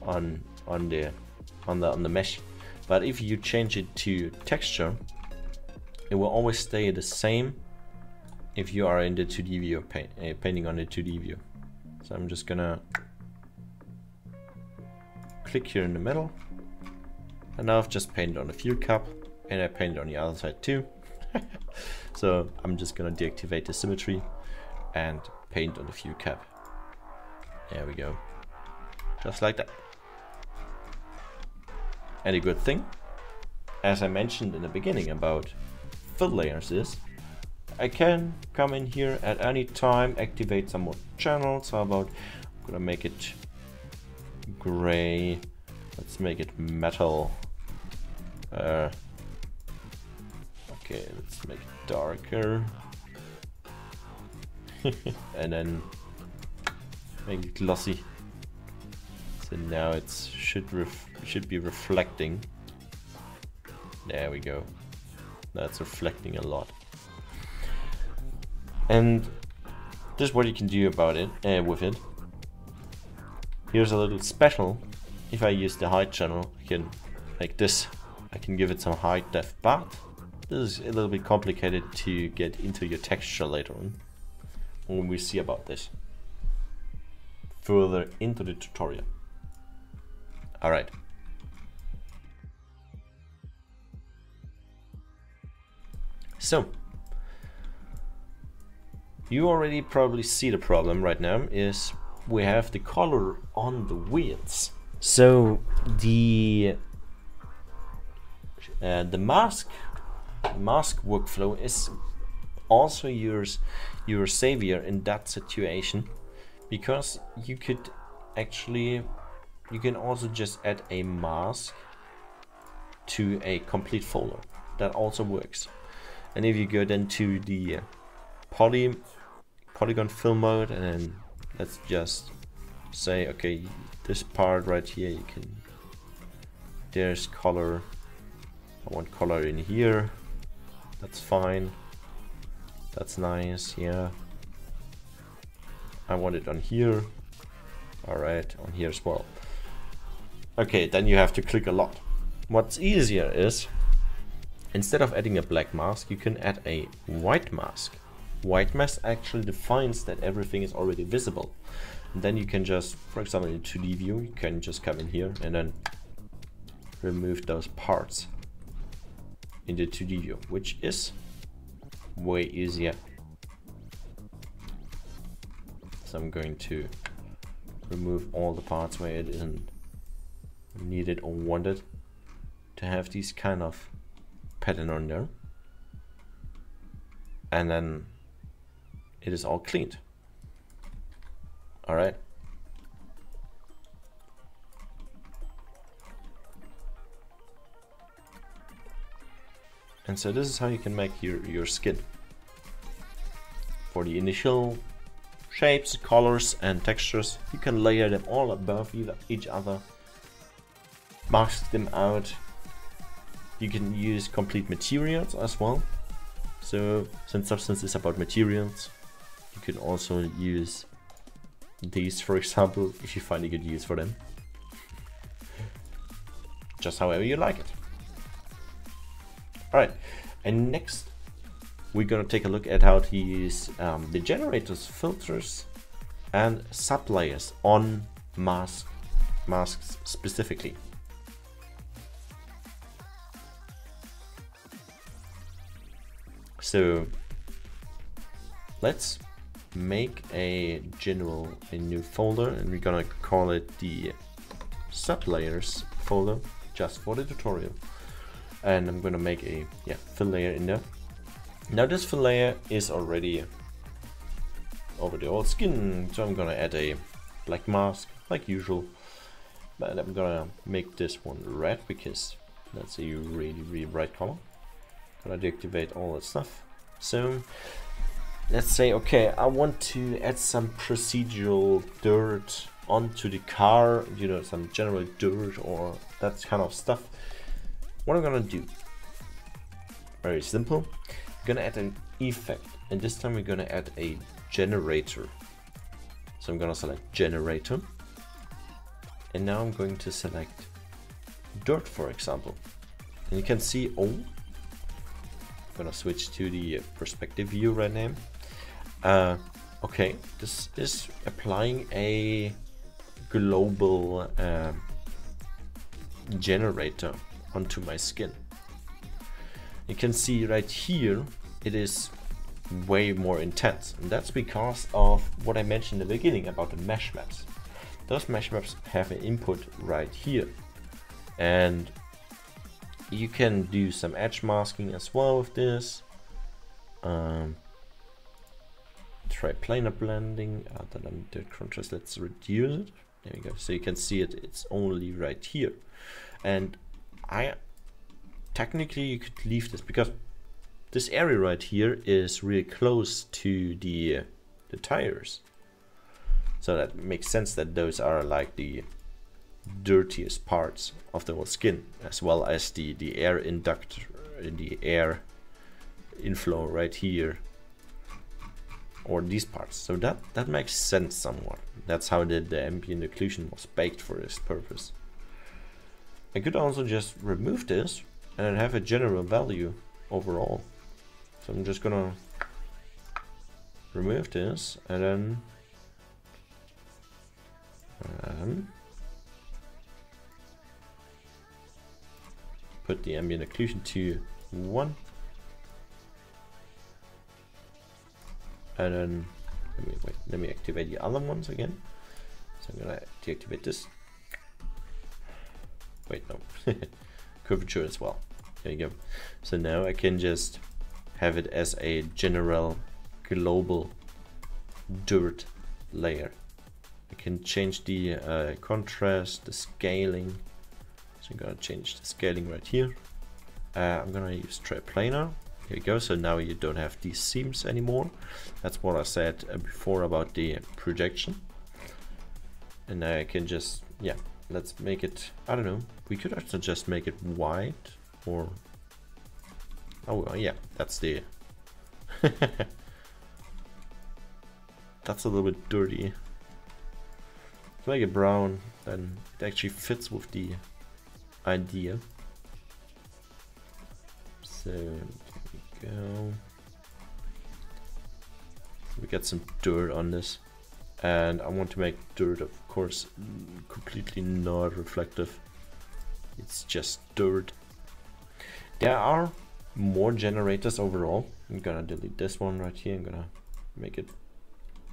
on on the on the on the mesh. But if you change it to texture, it will always stay the same if you are in the 2D view, paint, uh, painting on the 2D view. So I'm just gonna click here in the middle. And now I've just painted on the fuel cap and I painted on the other side too. so I'm just gonna deactivate the symmetry and paint on the fuel cap. There we go. Just like that. And a good thing, as I mentioned in the beginning about fill layers is, I can come in here at any time, activate some more channels. How about, I'm gonna make it gray. Let's make it metal. Uh, okay, let's make it darker. and then make it glossy. So now it should should be reflecting. There we go. That's reflecting a lot. And this is what you can do about it uh, with it. Here's a little special. If I use the height channel, I can like this. I can give it some height depth, but this is a little bit complicated to get into your texture later on when we see about this further into the tutorial. All right. So, you already probably see the problem right now is we have the color on the wheels. So the uh, the mask mask workflow is also your your savior in that situation because you could actually you can also just add a mask to a complete folder. That also works. And if you go then to the uh, poly polygon fill mode and then let's just say okay this part right here you can there's color. I want color in here. That's fine. That's nice yeah. I want it on here. Alright on here as well Okay, then you have to click a lot. What's easier is instead of adding a black mask, you can add a white mask. White mask actually defines that everything is already visible. And then you can just, for example, in 2D view, you can just come in here and then remove those parts in the 2D view, which is way easier. So I'm going to remove all the parts where it isn't needed or wanted to have these kind of pattern on there. And then it is all cleaned. All right. And so this is how you can make your, your skin. For the initial shapes, colors and textures, you can layer them all above each other, mask them out. You can use complete materials as well. So since Substance is about materials, you can also use these, for example, if you find a good use for them. Just however you like it. Alright, and next we're gonna take a look at how to use um, the generators, filters, and sublayers on mask masks specifically. So let's make a general a new folder and we're gonna call it the sublayers folder just for the tutorial. And I'm gonna make a yeah fill layer in there. Now this fill layer is already over the old skin so I'm gonna add a black mask like usual. But I'm gonna make this one red because that's a really really bright color gonna deactivate all that stuff so let's say, okay, I want to add some procedural dirt onto the car, you know, some general dirt or that kind of stuff. What I'm gonna do, very simple, I'm gonna add an effect, and this time we're gonna add a generator. So I'm gonna select generator, and now I'm going to select dirt, for example. And you can see, oh, I'm gonna switch to the perspective view right now. Uh, okay, this is applying a global uh, generator onto my skin. You can see right here, it is way more intense. And that's because of what I mentioned in the beginning about the mesh maps. Those mesh maps have an input right here. And you can do some edge masking as well with this. Um, triplanar blending, other than the contrast, let's reduce it. There we go. So you can see it, it's only right here. And I technically you could leave this because this area right here is really close to the the tires. So that makes sense that those are like the dirtiest parts of the whole skin as well as the the air inductor uh, the air inflow right here or these parts. So that, that makes sense somewhat. That's how the, the ambient occlusion was baked for this purpose. I could also just remove this and have a general value overall. So I'm just gonna remove this and then put the ambient occlusion to 1 and then let me wait let me activate the other ones again. So I'm gonna deactivate this. Wait no. Curvature as well. There you go. So now I can just have it as a general global dirt layer. I can change the uh, contrast the scaling so I'm gonna change the scaling right here uh, I'm gonna use triplanar here we go, so now you don't have these seams anymore. That's what I said uh, before about the projection. And I can just, yeah, let's make it, I don't know, we could also just make it white or, oh yeah, that's the, that's a little bit dirty. Make it brown, then it actually fits with the idea. So we go. We get some dirt on this. And I want to make dirt, of course, completely not reflective. It's just dirt. There are more generators overall. I'm gonna delete this one right here. I'm gonna make it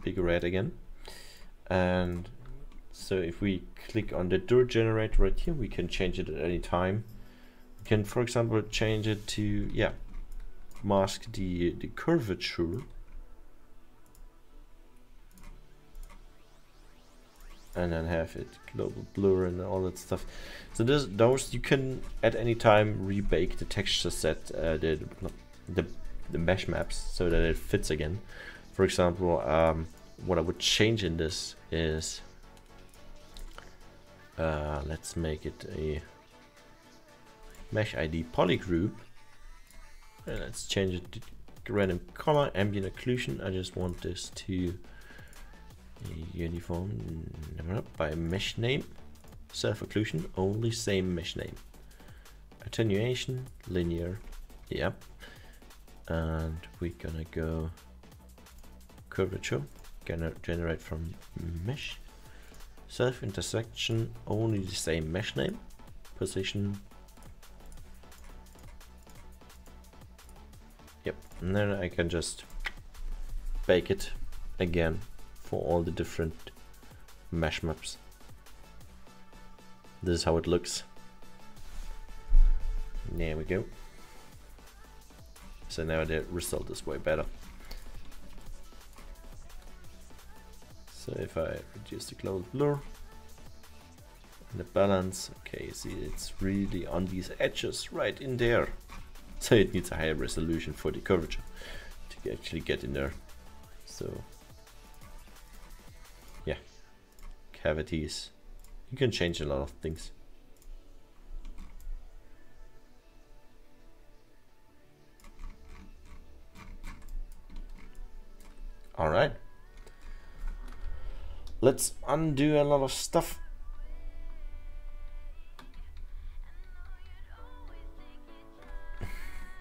big red again. And so if we click on the dirt generator right here, we can change it at any time. We can, for example, change it to, yeah, mask the, the curvature. And then have it global blur and all that stuff. So this, those you can at any time rebake the texture set, uh, the, the the mesh maps so that it fits again. For example, um, what I would change in this is uh, let's make it a mesh ID polygroup. And let's change it to random color ambient occlusion. I just want this to uniform by mesh name. Self occlusion only same mesh name. Attenuation linear yep and we're gonna go curvature gonna generate from mesh self intersection only the same mesh name? Position. Yep and then I can just bake it again for all the different mesh maps. This is how it looks. There we go. So now the result is way better So if I reduce the global blur and the balance, okay, see it's really on these edges right in there. So it needs a higher resolution for the curvature to actually get in there. So yeah, cavities. You can change a lot of things. All right let's undo a lot of stuff.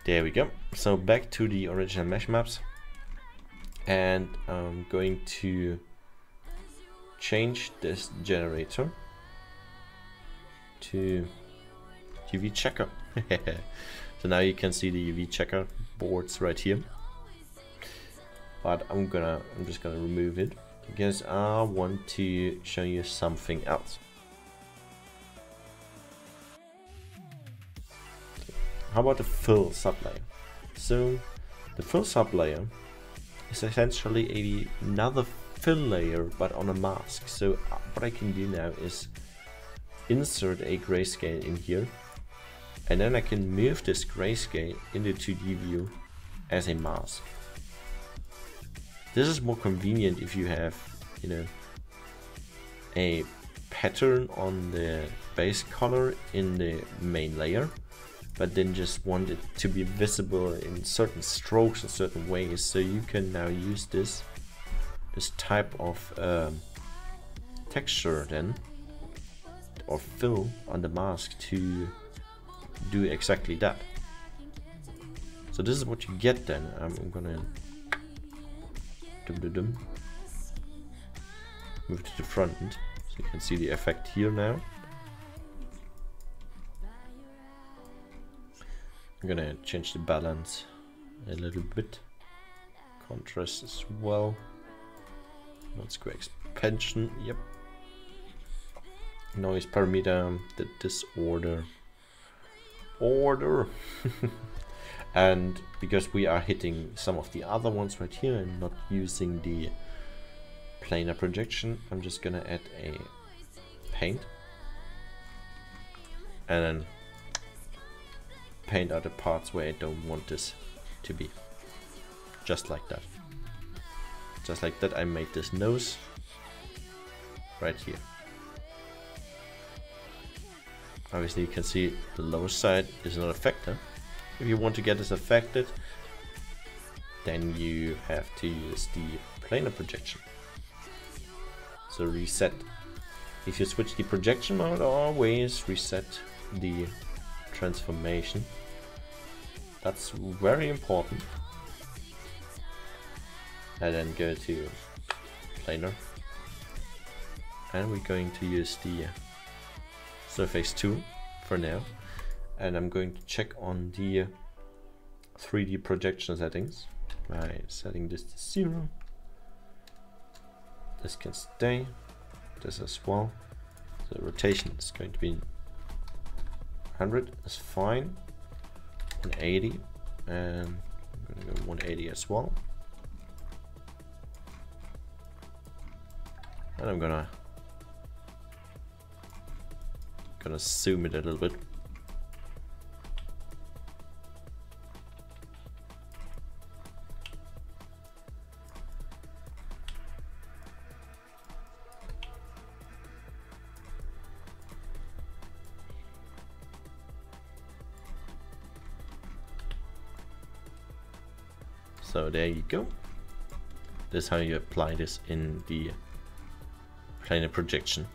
There we go. So back to the original mesh maps. And I'm going to change this generator to UV checker. so now you can see the UV checker boards right here. But I'm gonna, I'm just gonna remove it because I want to show you something else. How about the fill sublayer? So the fill sublayer is essentially a, another fill layer but on a mask. So what I can do now is insert a grayscale in here and then I can move this grayscale into 2D view as a mask. This is more convenient if you have, you know, a pattern on the base color in the main layer, but then just want it to be visible in certain strokes in certain ways. So you can now use this this type of um, texture then or fill on the mask to do exactly that. So this is what you get then. I'm gonna Dum -dum -dum. Move to the front so you can see the effect here now. I'm gonna change the balance a little bit. Contrast as well. Not square expansion, yep. Noise parameter, the disorder. Order! and because we are hitting some of the other ones right here and not using the planar projection I'm just gonna add a paint. And then paint out the parts where I don't want this to be. Just like that. Just like that I made this nose right here. Obviously you can see the lower side is not affected if you want to get this affected, then you have to use the planar projection. So reset. If you switch the projection mode, always reset the transformation. That's very important. And then go to planar. And we're going to use the surface tool for now. And I'm going to check on the 3D projection settings by setting this to zero. This can stay, this as well. The rotation is going to be 100 is fine, 180, and I'm going to go 180 as well. And I'm gonna gonna zoom it a little bit there you go. This is how you apply this in the planar projection.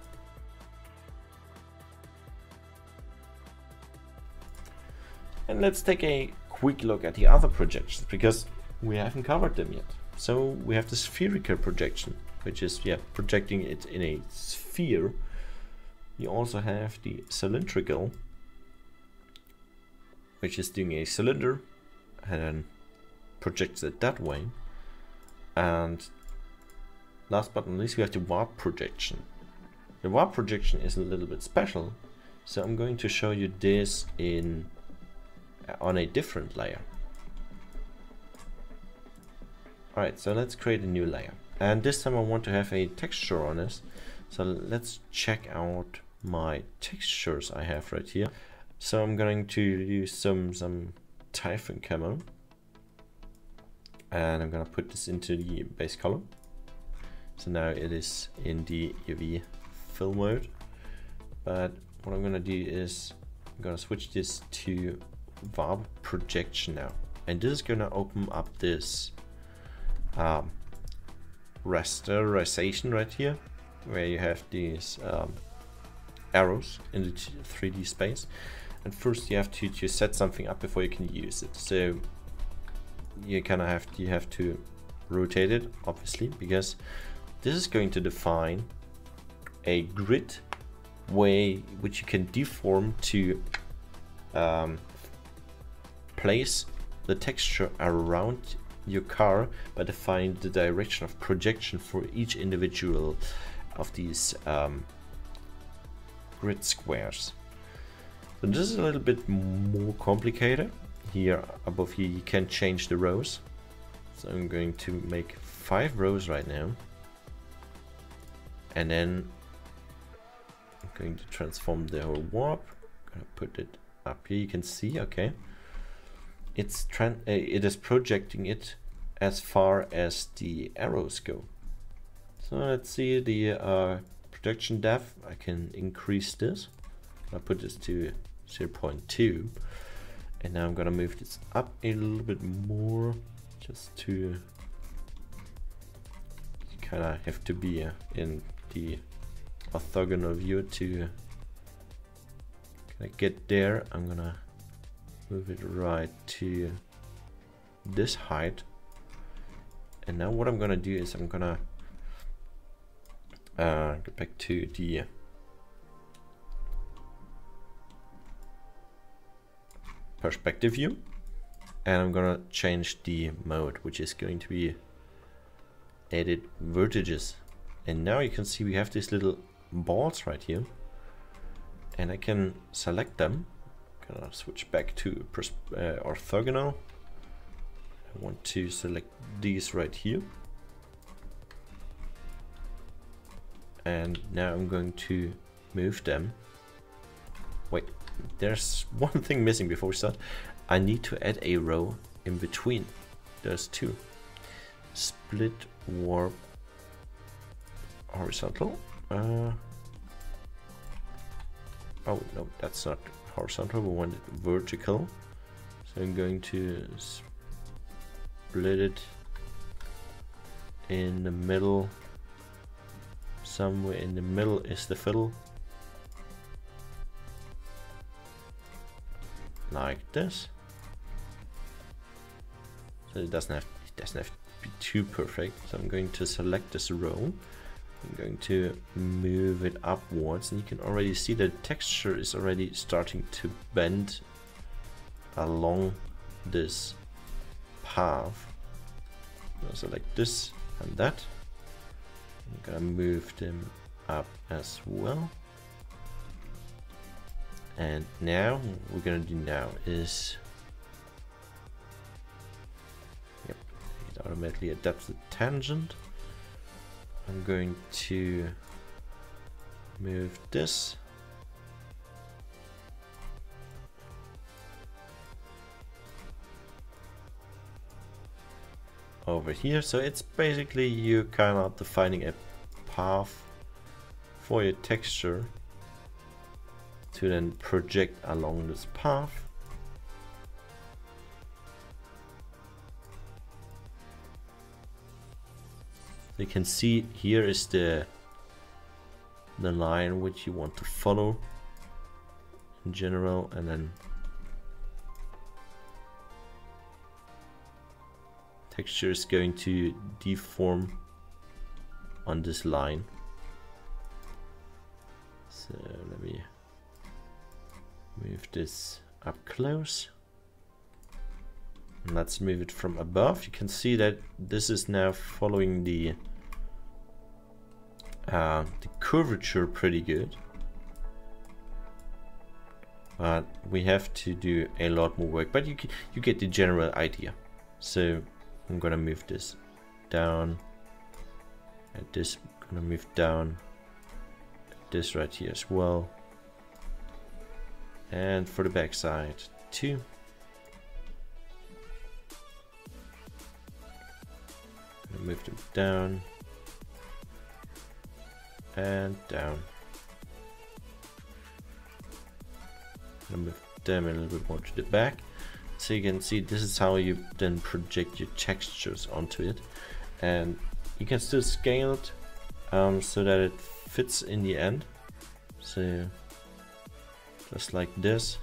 And let's take a quick look at the other projections because we haven't covered them yet. So we have the spherical projection, which is yeah projecting it in a sphere. You also have the cylindrical, which is doing a cylinder and then projects it that way. And last but not least, we have the warp projection. The warp projection is a little bit special, so I'm going to show you this in uh, on a different layer. Alright, so let's create a new layer. And this time I want to have a texture on this. So let's check out my textures I have right here. So I'm going to use some, some Typhon camo and I'm gonna put this into the base column. So now it is in the UV fill mode. But what I'm gonna do is I'm gonna switch this to warp projection now. And this is gonna open up this um, rasterization right here, where you have these um, arrows in the 3D space. And first you have to, to set something up before you can use it. So you kind of have you have to rotate it obviously because this is going to define a grid way which you can deform to um, place the texture around your car by defining the direction of projection for each individual of these um, grid squares. So this is a little bit more complicated here above here you can change the rows. So I'm going to make five rows right now. And then I'm going to transform the whole warp. Gonna put it up here. You can see okay. It's tran uh, it is projecting it as far as the arrows go. So let's see the uh, projection depth. I can increase this. I put this to 0.2 and now I'm gonna move this up a little bit more just to kind of have to be uh, in the orthogonal view to get there. I'm gonna move it right to this height. And now what I'm gonna do is I'm gonna uh, go back to the perspective view. And I'm gonna change the mode which is going to be edit vertices and now you can see we have these little balls right here. And I can select them. Gonna switch back to uh, orthogonal. I want to select these right here. And now I'm going to move them. Wait there's one thing missing before we start. I need to add a row in between. There's two. Split warp horizontal. Uh, oh no, that's not horizontal. We want it vertical. So I'm going to split it in the middle. Somewhere in the middle is the fiddle. Like this. So it doesn't have it doesn't have to be too perfect. So I'm going to select this row. I'm going to move it upwards and you can already see the texture is already starting to bend along this path. So like this and that. I'm gonna move them up as well. And now, what we're gonna do now is Yep, it automatically adapts the tangent. I'm going to move this over here. So it's basically you kind of defining a path for your texture to then project along this path. You can see here is the the line which you want to follow in general and then texture is going to deform on this line. So let me move this up close. And let's move it from above. You can see that this is now following the uh, the curvature pretty good. But we have to do a lot more work. But you you get the general idea. So I'm gonna move this down and this gonna move down this right here as well and for the back side two move them down. And down. And move them a little bit more to the back. So you can see this is how you then project your textures onto it. And you can still scale it um, so that it fits in the end. So just like this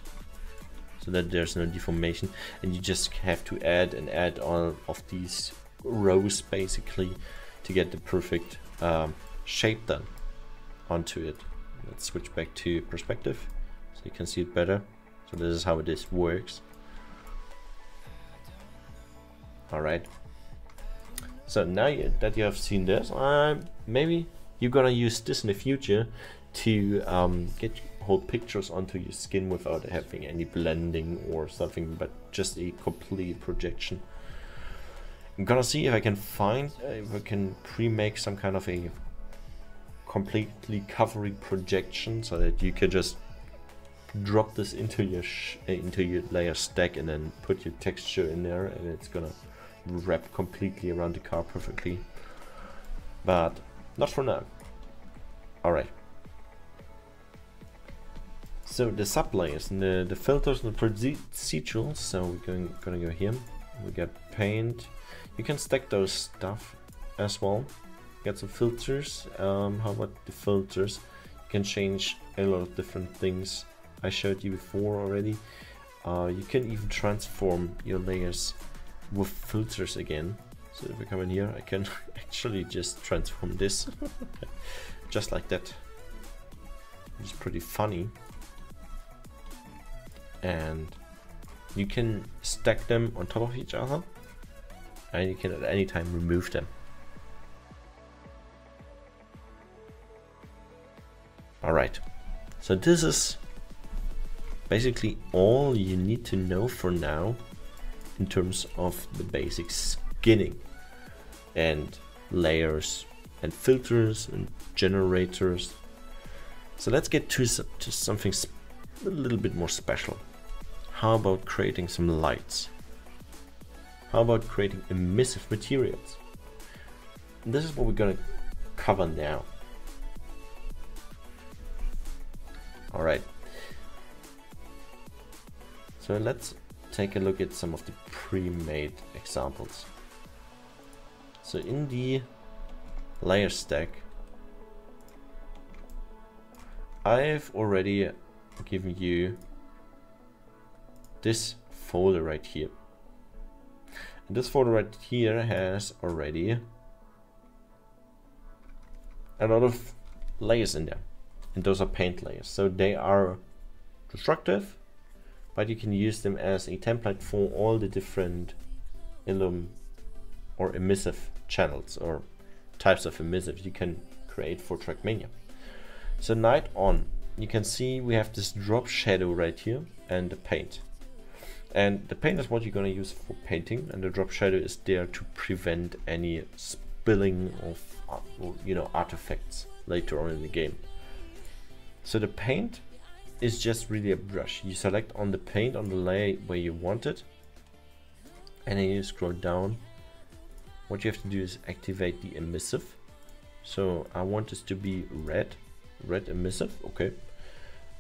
so that there's no deformation. And you just have to add and add all of these rows basically to get the perfect um, shape done onto it. Let's switch back to perspective so you can see it better. So this is how this works. All right. So now you, that you have seen this uh, maybe you're gonna use this in the future to um, get whole pictures onto your skin without having any blending or something but just a complete projection I'm gonna see if I can find if I can pre-make some kind of a completely covering projection so that you can just drop this into your eh, into your layer stack and then put your texture in there and it's gonna wrap completely around the car perfectly. But not for now. Alright. So the sublayers and the, the filters and the procedurals. So we're going gonna go here. We get paint. You can stack those stuff as well. Get some filters. Um, how about the filters? You can change a lot of different things. I showed you before already. Uh, you can even transform your layers with filters again. So if I come in here, I can actually just transform this just like that. It's pretty funny. And you can stack them on top of each other and you can at any time remove them. Alright, so this is basically all you need to know for now in terms of the basic skinning and layers and filters and generators. So let's get to, to something a little bit more special. How about creating some lights? How about creating emissive materials? And this is what we're gonna cover now. All right. So let's take a look at some of the pre-made examples. So in the layer stack, I've already given you this folder right here. And this folder right here has already a lot of layers in there and those are paint layers so they are destructive but you can use them as a template for all the different illum or emissive channels or types of emissive you can create for Trackmania. So night on, you can see we have this drop shadow right here and the paint. And the paint is what you're going to use for painting and the drop shadow is there to prevent any spilling of uh, you know artifacts later on in the game. So the paint is just really a brush. You select on the paint on the layer where you want it and then you scroll down. What you have to do is activate the emissive. So I want this to be red, red emissive, okay.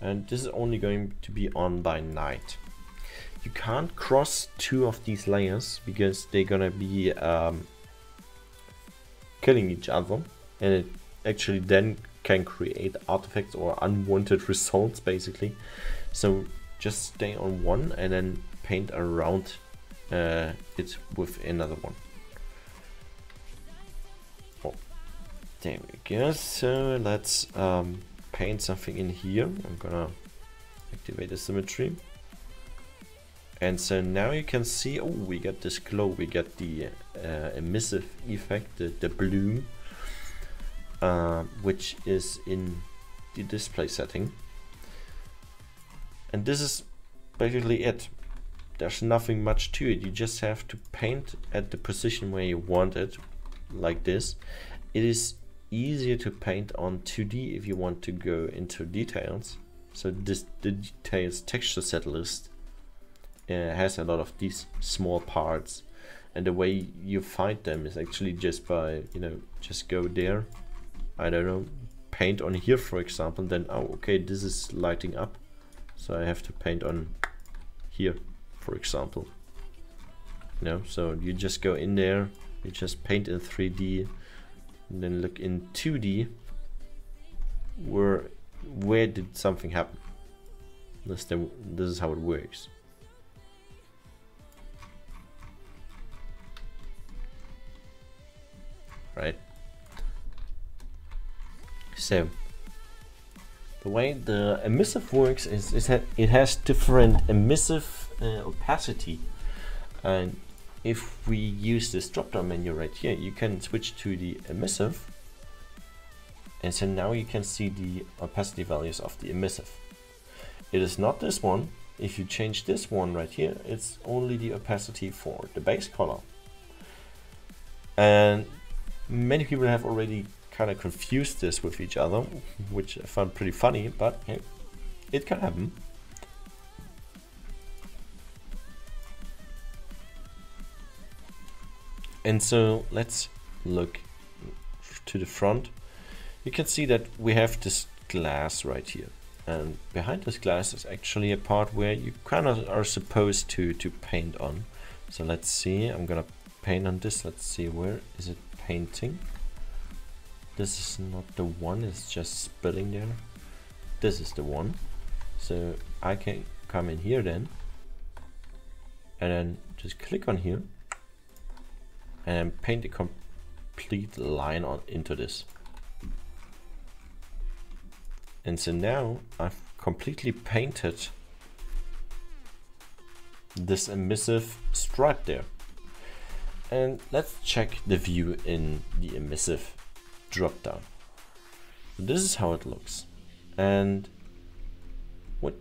And this is only going to be on by night. You can't cross two of these layers because they're gonna be um, killing each other. And it actually then can create artifacts or unwanted results basically. So just stay on one and then paint around uh, it with another one. Oh there we go. So let's um, paint something in here. I'm gonna activate the symmetry and so now you can see, oh, we got this glow, we got the uh, emissive effect, the, the bloom, uh, which is in the display setting. And this is basically it. There's nothing much to it. You just have to paint at the position where you want it, like this. It is easier to paint on 2D if you want to go into details. So this the details texture set list uh, has a lot of these small parts. And the way you find them is actually just by you know just go there. I don't know paint on here for example then oh okay this is lighting up. So I have to paint on here for example. You know so you just go in there you just paint in 3d and then look in 2d where where did something happen? This, this is how it works right? So the way the emissive works is, is that it has different emissive uh, opacity. And if we use this drop down menu right here you can switch to the emissive. And so now you can see the opacity values of the emissive. It is not this one. If you change this one right here it's only the opacity for the base color and Many people have already kind of confused this with each other, which I found pretty funny, but hey, it can happen. And so let's look to the front. You can see that we have this glass right here. And behind this glass is actually a part where you kind of are supposed to, to paint on. So let's see, I'm gonna paint on this. Let's see, where is it painting. This is not the one, it's just spilling there. This is the one. So I can come in here then and then just click on here and paint a complete line on into this. And so now I've completely painted this emissive stripe there. And let's check the view in the emissive dropdown. This is how it looks. And what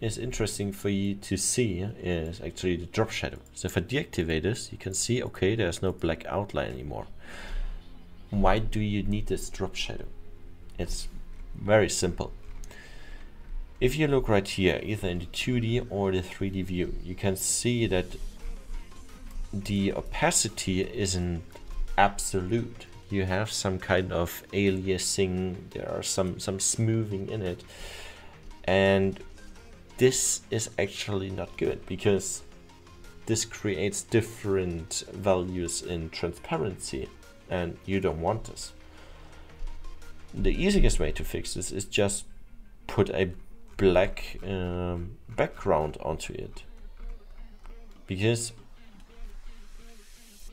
is interesting for you to see is actually the drop shadow. So if I deactivate this, you can see, okay, there's no black outline anymore. Why do you need this drop shadow? It's very simple. If you look right here, either in the 2D or the 3D view, you can see that the opacity isn't absolute. You have some kind of aliasing, there are some, some smoothing in it. And this is actually not good because this creates different values in transparency and you don't want this. The easiest way to fix this is just put a black um, background onto it because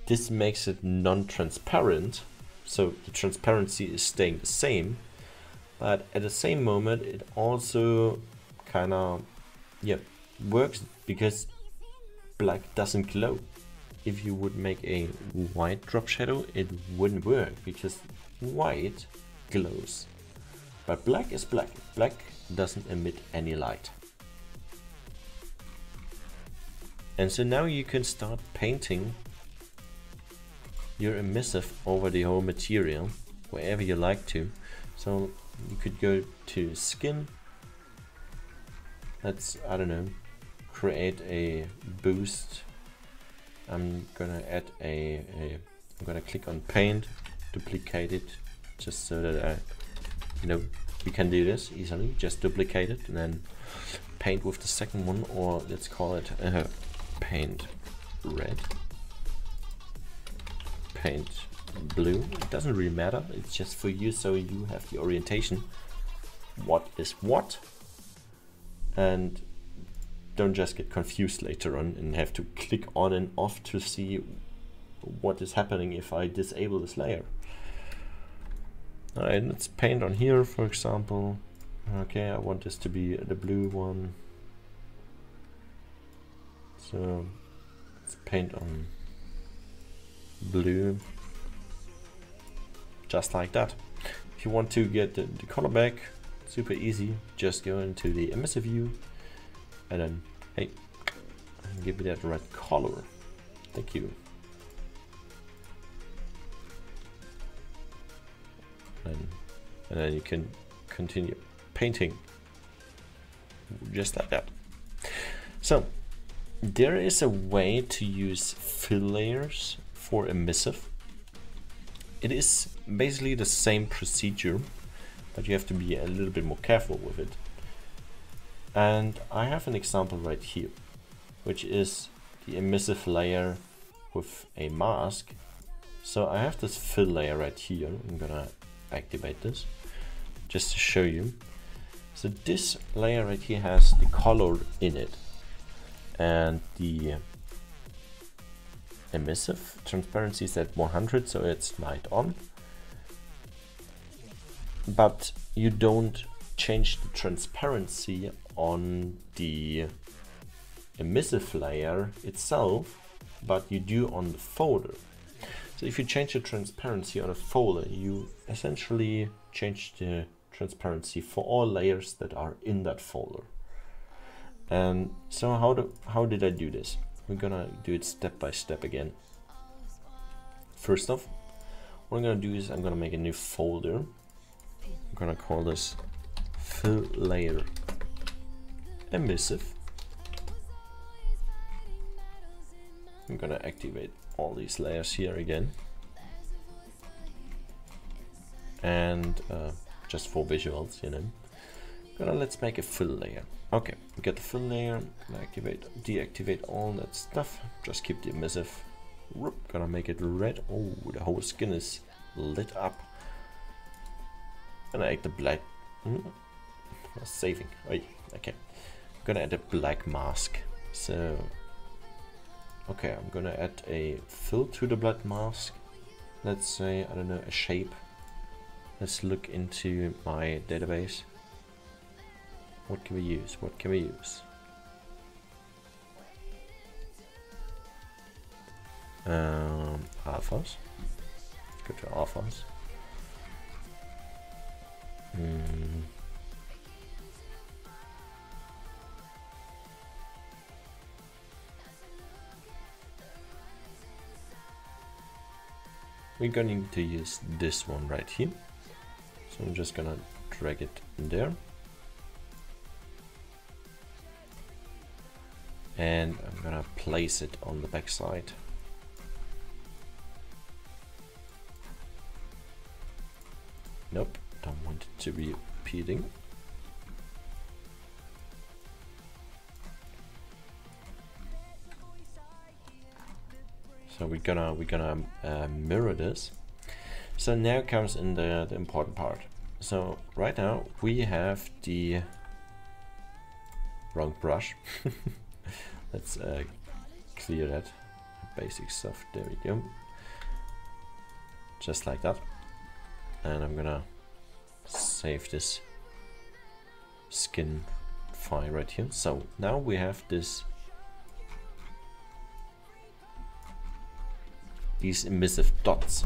this makes it non-transparent, so the transparency is staying the same, but at the same moment it also kind of yeah works because black doesn't glow. If you would make a white drop shadow, it wouldn't work because white glows. But black is black. Black doesn't emit any light. And so now you can start painting your emissive over the whole material wherever you like to. So you could go to skin. Let's, I don't know, create a boost. I'm gonna add a, a I'm gonna click on paint, duplicate it, just so that I, you know, we can do this easily. Just duplicate it and then paint with the second one, or let's call it uh, paint red, paint blue. It doesn't really matter. It's just for you, so you have the orientation. What is what? And don't just get confused later on and have to click on and off to see what is happening if I disable this layer. Alright, let's paint on here, for example. Okay, I want this to be the blue one. So let's paint on blue, just like that. If you want to get the, the color back, super easy. Just go into the emissive view and then, hey, give me that red color. Thank you. And, and then you can continue painting just like that. So there is a way to use fill layers for emissive. It is basically the same procedure, but you have to be a little bit more careful with it. And I have an example right here, which is the emissive layer with a mask. So I have this fill layer right here. I'm gonna activate this just to show you. So this layer right here has the color in it and the emissive transparency is at 100 so it's light on. But you don't change the transparency on the emissive layer itself but you do on the folder. So if you change the transparency on a folder you essentially change the transparency for all layers that are in that folder. And so how do how did I do this? We're gonna do it step by step again. First off, what I'm gonna do is I'm gonna make a new folder. I'm gonna call this fill layer emissive. I'm gonna activate all these layers here again. And uh, just for visuals, you know. Gonna let's make a fill layer. Okay, get the fill layer, activate, deactivate all that stuff. Just keep the emissive. Gonna make it red. Oh, the whole skin is lit up. Gonna add the black. Mm, saving. Oh, okay. Gonna add a black mask. So, okay, I'm gonna add a fill to the black mask. Let's say I don't know a shape. Let's look into my database. What can we use? What can we use? Um, alphas. Let's go to alphas. Mm. We're going to use this one right here. So I'm just gonna drag it in there. And I'm gonna place it on the back side. Nope, don't want it to be repeating. So we're gonna we're gonna uh, mirror this. So now comes in the, the important part. So right now we have the wrong brush. Let's uh, clear that basic stuff. There we go. Just like that. And I'm gonna save this skin file right here. So now we have this these emissive dots.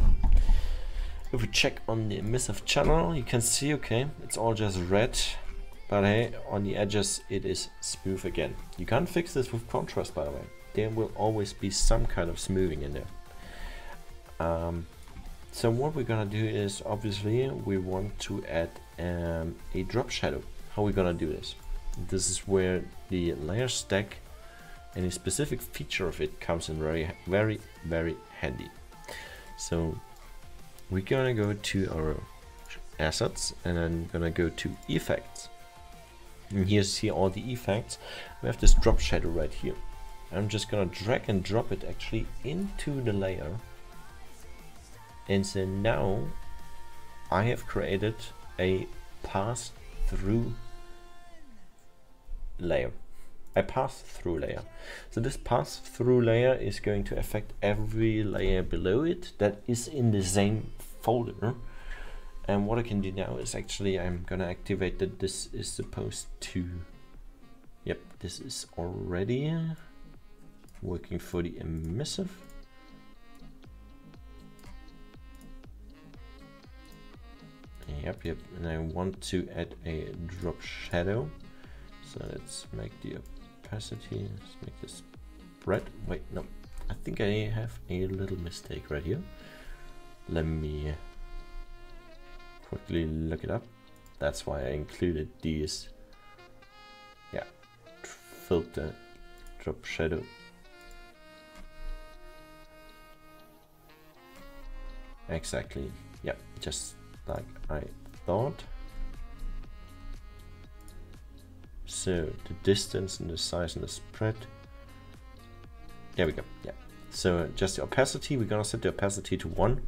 If we check on the emissive channel, you can see, okay, it's all just red, but hey, on the edges it is smooth again. You can't fix this with contrast, by the way. There will always be some kind of smoothing in there. Um, so what we're gonna do is, obviously, we want to add um, a drop shadow. How are we gonna do this? This is where the layer stack and a specific feature of it comes in very, very, very handy. So we're gonna go to our assets and then gonna go to effects. Mm-hmm. And here see all the effects. We have this drop shadow right here. I'm just gonna drag and drop it actually into the layer. And so now I have created a pass through layer a pass-through layer. So this pass-through layer is going to affect every layer below it that is in the same folder. And what I can do now is actually I'm gonna activate that this is supposed to, yep, this is already working for the emissive. Yep, yep, and I want to add a drop shadow. So let's make the opacity. Let's make this red. Wait, no. I think I have a little mistake right here. Let me quickly look it up. That's why I included these. Yeah, filter, drop shadow. Exactly. Yeah, just like I thought. So the distance and the size and the spread. There we go. Yeah. So just the opacity, we're gonna set the opacity to one,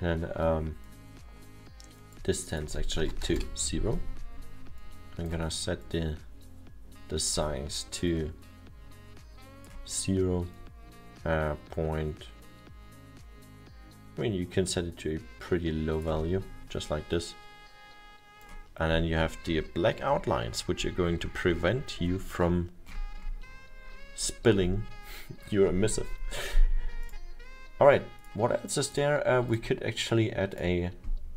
and um, distance actually to zero. I'm gonna set the the size to zero uh, point. I mean, you can set it to a pretty low value, just like this. And then you have the black outlines, which are going to prevent you from spilling your emissive. Alright, what else is there? Uh, we could actually add a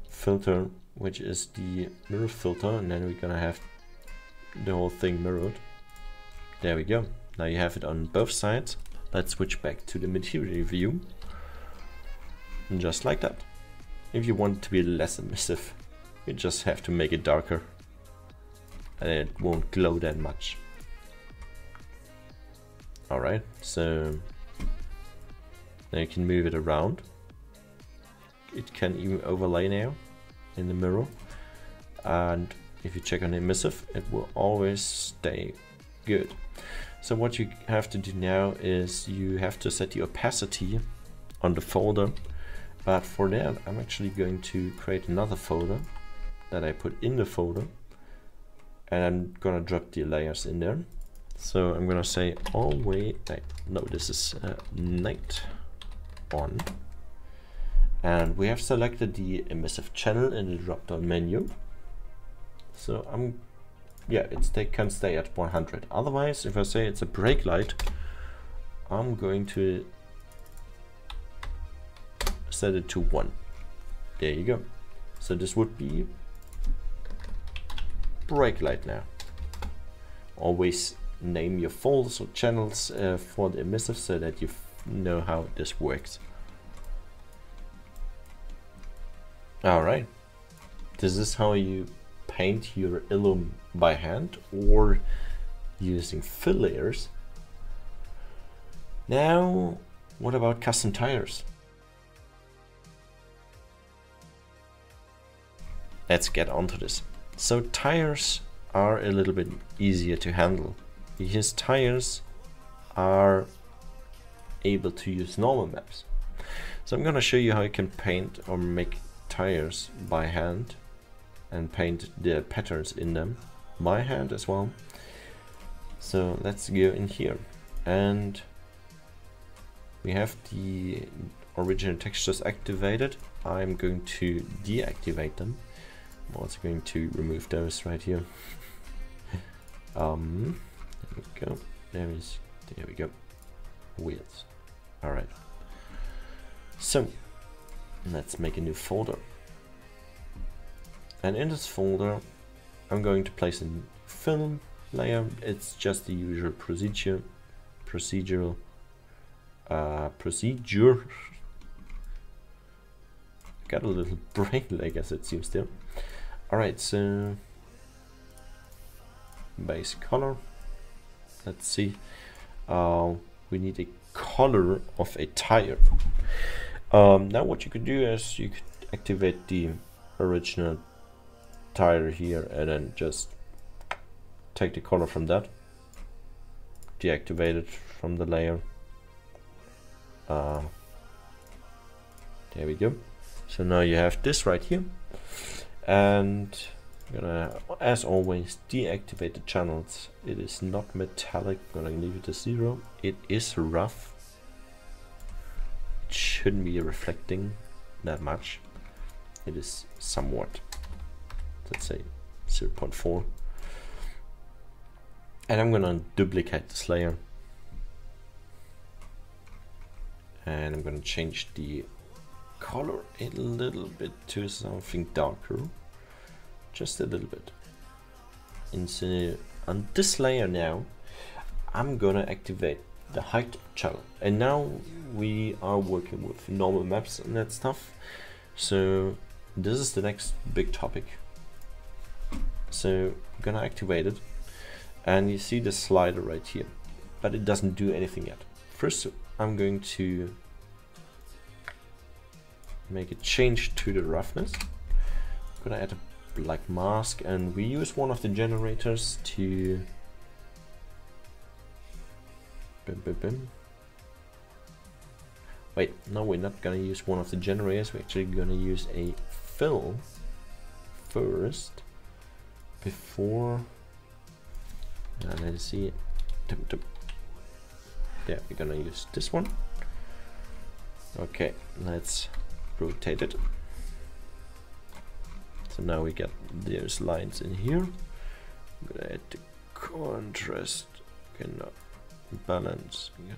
filter, which is the mirror filter, and then we're gonna have the whole thing mirrored. There we go. Now you have it on both sides. Let's switch back to the material view. And just like that. If you want it to be less emissive, you just have to make it darker and it won't glow that much. Alright, so now you can move it around. It can even overlay now in the mirror. And if you check on emissive, it will always stay good. So what you have to do now is you have to set the opacity on the folder. But for that, I'm actually going to create another folder that I put in the folder and I'm gonna drop the layers in there. So I'm gonna say always, no, this is uh, night on. And we have selected the emissive channel in the drop down menu. So I'm, yeah, it can stay at 100. Otherwise, if I say it's a brake light, I'm going to set it to one. There you go. So this would be brake light now. Always name your folders or channels uh, for the emissive so that you know how this works. Alright, this is how you paint your illum by hand or using fill layers. Now, what about custom tires? Let's get onto this. So tires are a little bit easier to handle because tires are able to use normal maps. So I'm gonna show you how you can paint or make tires by hand and paint the patterns in them by hand as well. So let's go in here and we have the original textures activated. I'm going to deactivate them. I'm also going to remove those right here. um, there we go. There is. There we go. Wheels. All right. So let's make a new folder. And in this folder, I'm going to place a fill layer. It's just the usual procedure, procedural uh, procedure. Got a little brain lag as it seems there. Alright, so base color. Let's see. Uh, we need a color of a tire. Um, now what you could do is you could activate the original tire here and then just take the color from that deactivate it from the layer. Uh, there we go. So now you have this right here. And I'm gonna as always deactivate the channels. It is not metallic. I'm gonna leave it to zero. It is rough. It shouldn't be reflecting that much. It is somewhat let's say 0.4 and I'm gonna duplicate this layer and I'm gonna change the color a little bit to something darker. Just a little bit. And so on this layer now I'm gonna activate the height channel. And now we are working with normal maps and that stuff. So this is the next big topic so I'm gonna activate it. And you see the slider right here but it doesn't do anything yet. First I'm going to make a change to the roughness. I'm gonna add a black mask and we use one of the generators to bim, bim, bim. wait no we're not gonna use one of the generators. We're actually gonna use a fill first before. Uh, let's see Yeah, we're gonna use this one. Okay let's rotate it. So now we get those lines in here. I'm gonna add the contrast. Gonna balance. I'm gonna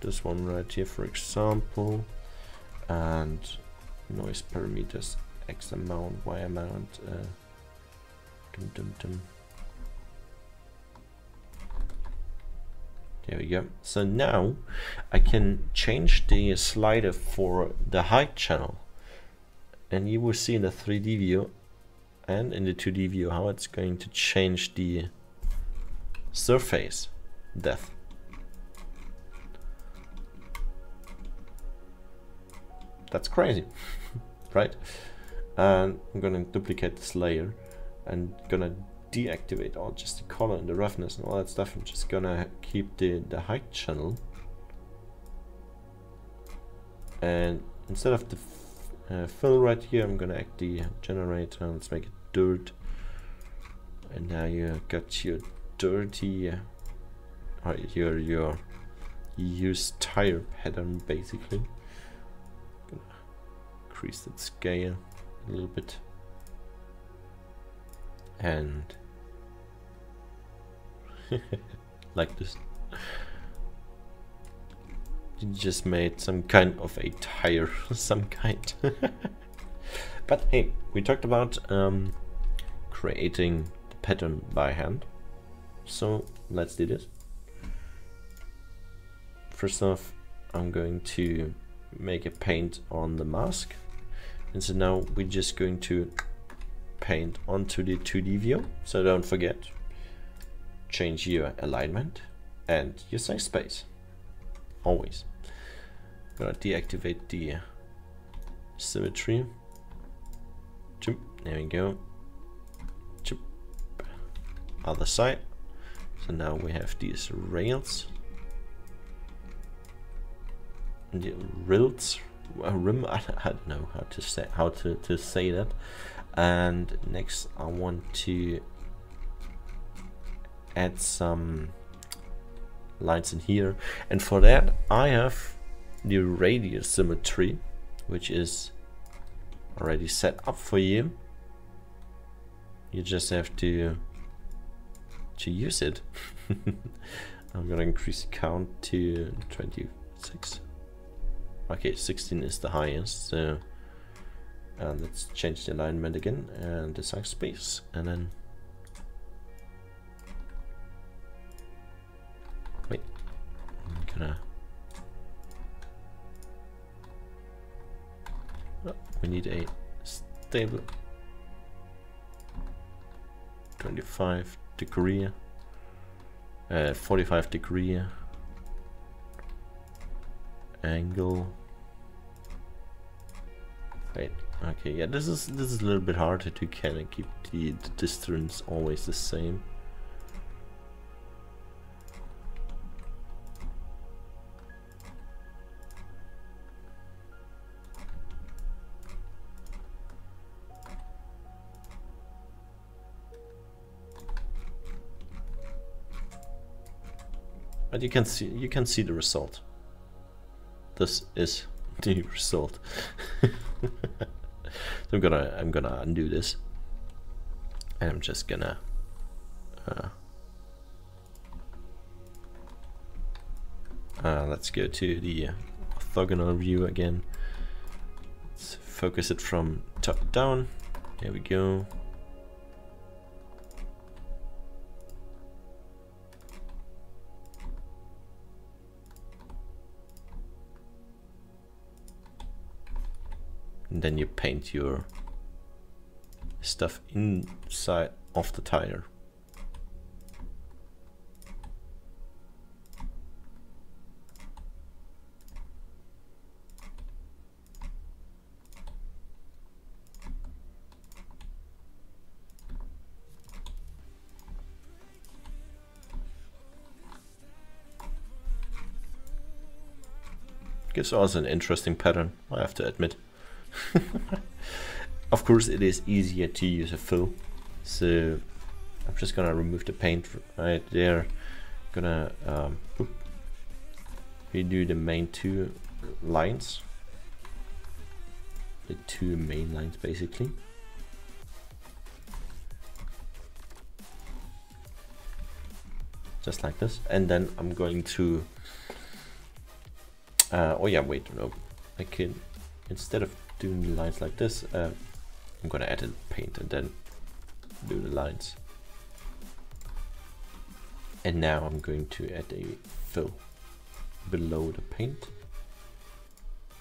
this one right here for example and noise parameters x amount y amount uh, dum, dum, dum. there we go. So now I can change the slider for the height channel. And you will see in the 3d view and in the 2d view how it's going to change the surface depth That's crazy, right? And I'm gonna duplicate this layer and gonna deactivate all just the color and the roughness and all that stuff. I'm just gonna keep the, the height channel. And instead of the uh, fill right here, I'm gonna add the generator. Let's make it dirt. And now you got your dirty, uh, your your use tire pattern basically increase that scale a little bit. And like this. You just made some kind of a tire some kind. But hey we talked about um, creating the pattern by hand. So let's do this. First off I'm going to make a paint on the mask and so now we're just going to paint onto the 2D view. So don't forget, change your alignment and your size space. Always. I'm gonna deactivate the symmetry. There we go. Other side. So now we have these rails. The rails rim I, I don't know how to say how to, to say that and next I want to add some lines in here. And for that, I have the radial symmetry, which is already set up for you. You just have to to use it. I'm gonna increase the count to 26. Okay, 16 is the highest, so uh, let's change the alignment again and design space, and then wait, I'm gonna oh, we need a stable 25 degree uh, 45 degree angle wait okay yeah this is this is a little bit harder to kind of keep the, the distance always the same But you can see you can see the result. This is the result. so I'm gonna I'm gonna undo this. And I'm just gonna uh, uh, let's go to the orthogonal view again. Let's focus it from top down. There we go. And then you paint your stuff inside of the tire. Gives us an interesting pattern, I have to admit. of course it is easier to use a fill. So I'm just gonna remove the paint right there. Gonna um, redo the main two lines. The two main lines basically. Just like this. And then I'm going to uh, oh yeah wait no. I can instead of doing the lines like this, uh, I'm gonna add a paint and then do the lines. And now I'm going to add a fill below the paint,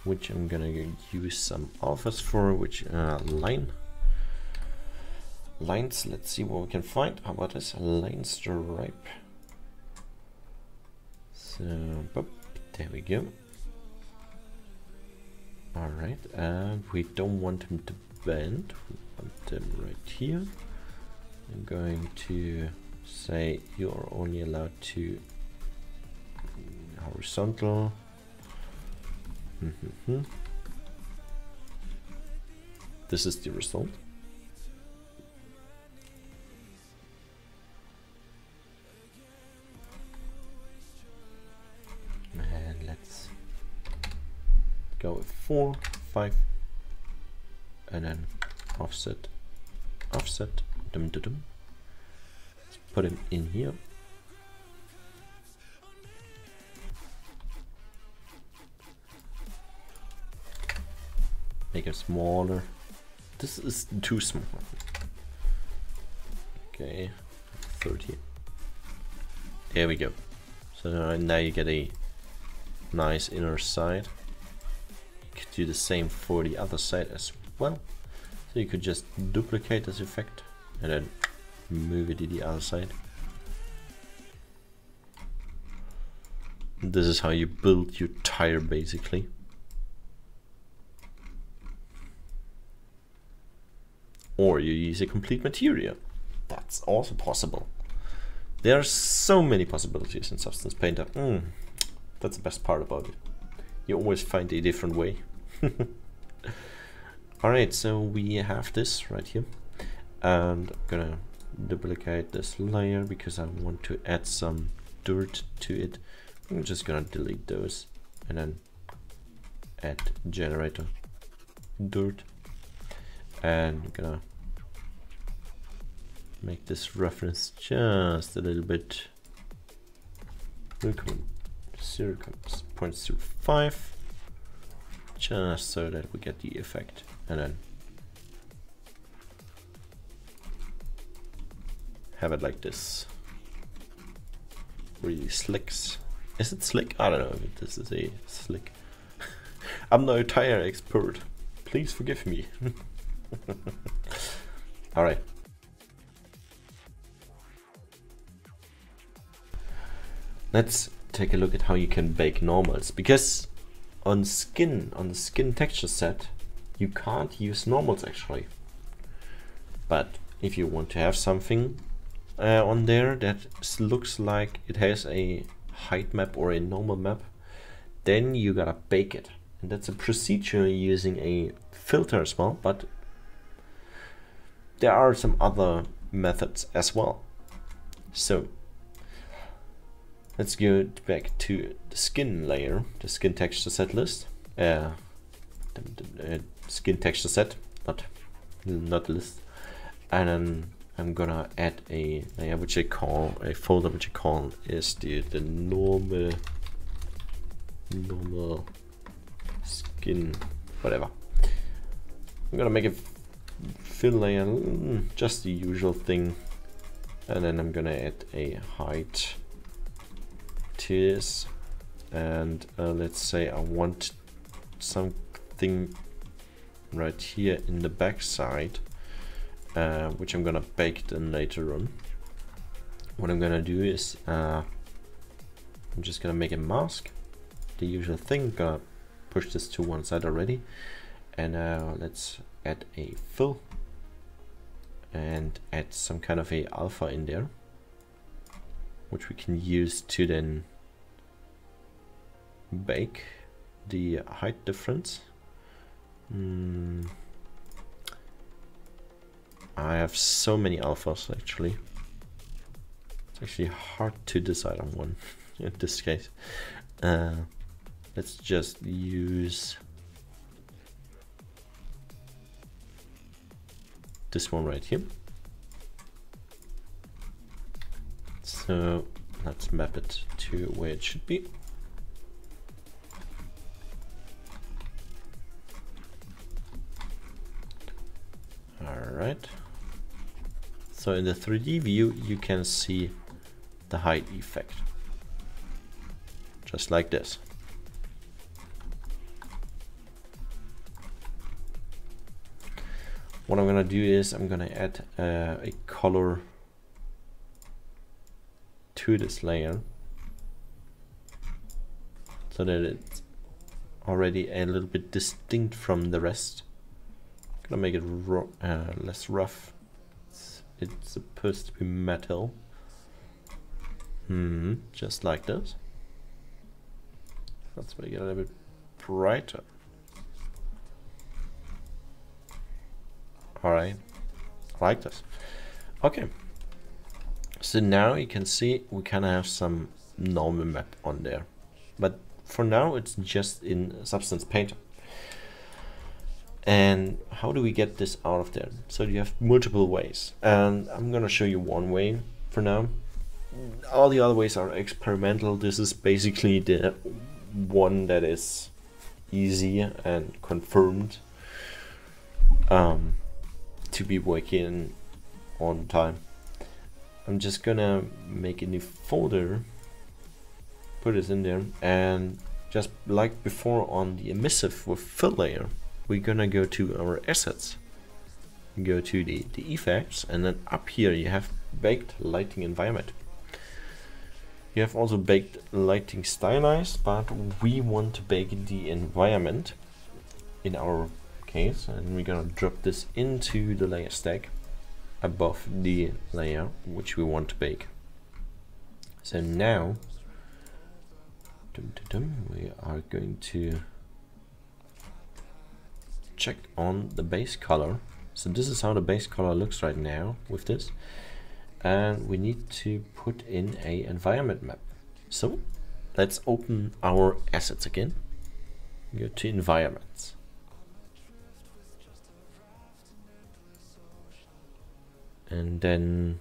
which I'm gonna use some alphas for, which uh, line. Lines, let's see what we can find. How about this? Line stripe. So, boop, there we go. Alright, and we don't want him to bend. We want him right here. I'm going to say you're only allowed to horizontal. Mm -hmm. This is the result. Go with four, five, and then offset, offset, dum dum dum. Let's put him in here. Make it smaller. This is too small. Okay, 30. There we go. So now you get a nice inner side do the same for the other side as well. So you could just duplicate this effect and then move it to the other side. This is how you build your tire basically. Or you use a complete material. That's also possible. There are so many possibilities in Substance Painter. Mm, that's the best part about it you always find a different way. Alright, so we have this right here. And I'm gonna duplicate this layer because I want to add some dirt to it. I'm just gonna delete those and then add generator dirt and I'm gonna make this reference just a little bit 0.05 just so that we get the effect and then have it like this. Really slicks. Is it slick? I don't know if this is a slick. I'm no tire expert. Please forgive me. Alright. Let's take a look at how you can bake normals because on skin, on the skin texture set, you can't use normals actually. But if you want to have something uh, on there that looks like it has a height map or a normal map, then you gotta bake it. And that's a procedure using a filter as well, but there are some other methods as well. So let's go back to the skin layer, the skin texture set list, uh, uh, skin texture set, not not list, and then I'm gonna add a layer which I call a folder which I call is the the normal normal skin whatever. I'm gonna make a fill layer mm, just the usual thing. And then I'm gonna add a height this and uh, let's say I want something right here in the back side uh, which I'm gonna bake then later on. What I'm gonna do is uh, I'm just gonna make a mask, the usual thing, gonna push this to one side already, and uh, let's add a fill and add some kind of a alpha in there, which we can use to then bake the height difference. Mm. I have so many alphas actually. It's actually hard to decide on one in this case. Uh, let's just use this one right here. So let's map it to where it should be. All right. So in the 3D view, you can see the height effect. Just like this. What I'm gonna do is I'm gonna add uh, a color to this layer so that it's already a little bit distinct from the rest. Gonna make it uh, less rough it's supposed to be metal. Hmm, just like this. Let's make it a little bit brighter. Alright, I like this. Okay, so now you can see we kind of have some normal map on there. But for now it's just in Substance Painter. And how do we get this out of there? So you have multiple ways. And I'm gonna show you one way for now. All the other ways are experimental. This is basically the one that is easy and confirmed um, to be working on time. I'm just gonna make a new folder, put this in there, and just like before on the emissive with fill layer, we're gonna go to our assets. Go to the, the effects and then up here you have baked lighting environment. You have also baked lighting stylized but we want to bake the environment in our case and we're gonna drop this into the layer stack above the layer which we want to bake so now dum, dum, dum, we are going to check on the base color. So this is how the base color looks right now with this. and we need to put in a environment map. So let's open our assets again. Go to environments. And then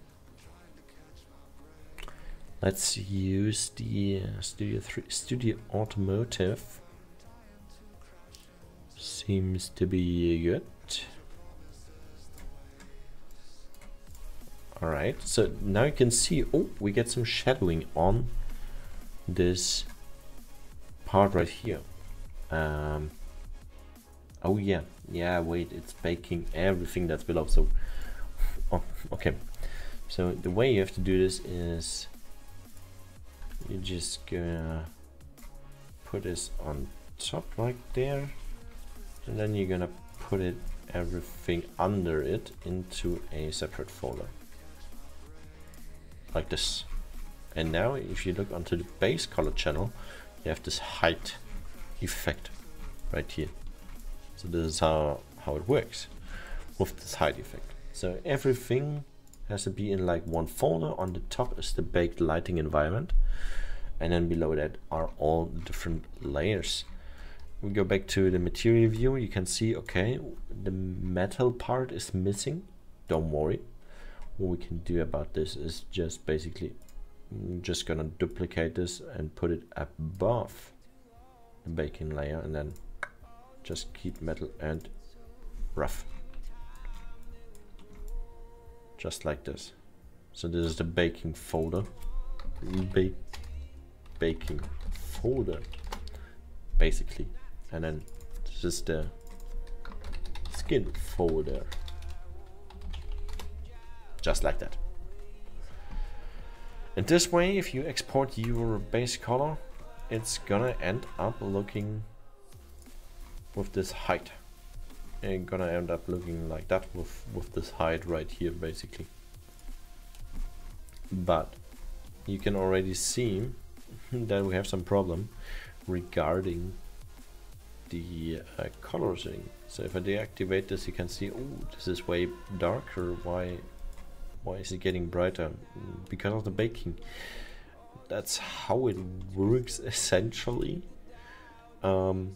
let's use the Studio 3 Studio Automotive. Seems to be good. Alright, so now you can see, oh, we get some shadowing on this part right here. Um, oh yeah, yeah, wait, it's baking everything that's below, so, oh, okay. So the way you have to do this is, you're just gonna put this on top like there, and then you're gonna put it everything under it into a separate folder like this. And now if you look onto the base color channel, you have this height effect right here. So this is how, how it works with this height effect. So everything has to be in like one folder. On the top is the baked lighting environment. And then below that are all the different layers. We go back to the material view. You can see, okay, the metal part is missing. Don't worry what we can do about this is just basically mm, just gonna duplicate this and put it above the baking layer and then just keep metal and rough just like this so this is the baking folder ba baking folder basically and then this is the skin folder just like that. And this way, if you export your base color, it's gonna end up looking with this height. Gonna end up looking like that with, with this height right here, basically. But you can already see that we have some problem regarding the uh, coloring. So if I deactivate this, you can see, oh, this is way darker. Why why is it getting brighter? Because of the baking. That's how it works essentially. Um,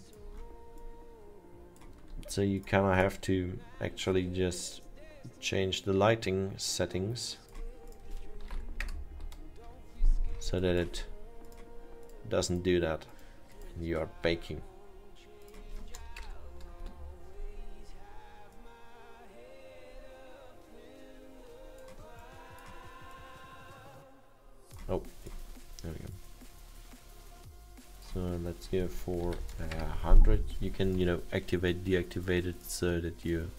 so you kind of have to actually just change the lighting settings so that it doesn't do that you are baking. So let's go for a uh, hundred. You can, you know, activate, deactivate it so that you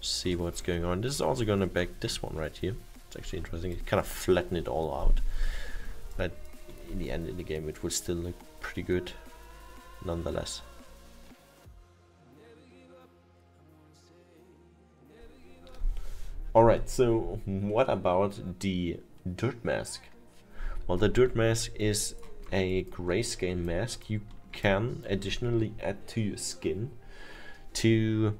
see what's going on. This is also going to back this one right here. It's actually interesting. It kind of flatten it all out, but in the end, in the game, it will still look pretty good, nonetheless. Alright, so what about the dirt mask. Well, the dirt mask is a grayscale mask you can additionally add to your skin to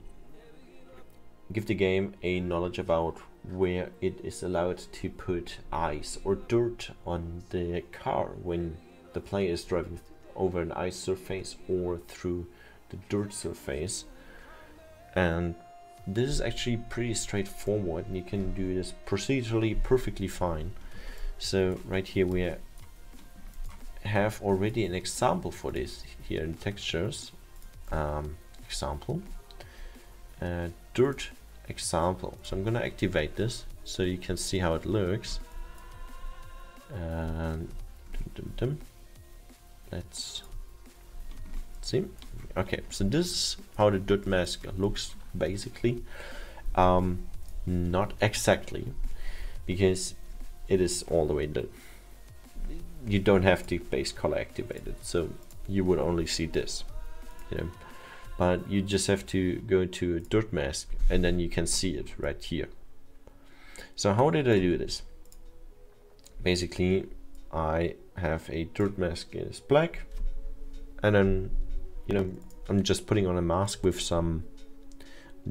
give the game a knowledge about where it is allowed to put ice or dirt on the car when the player is driving over an ice surface or through the dirt surface and this is actually pretty straightforward and you can do this procedurally perfectly fine. So right here we have already an example for this here in textures. Um, example, uh, dirt example. So I'm gonna activate this so you can see how it looks. Dum. let's see. Okay, so this is how the dirt mask looks basically. Um, not exactly, because it is all the way done. You don't have the base color activated, so you would only see this, you know. But you just have to go to a dirt mask and then you can see it right here. So how did I do this? Basically, I have a dirt mask is black and then, you know, I'm just putting on a mask with some,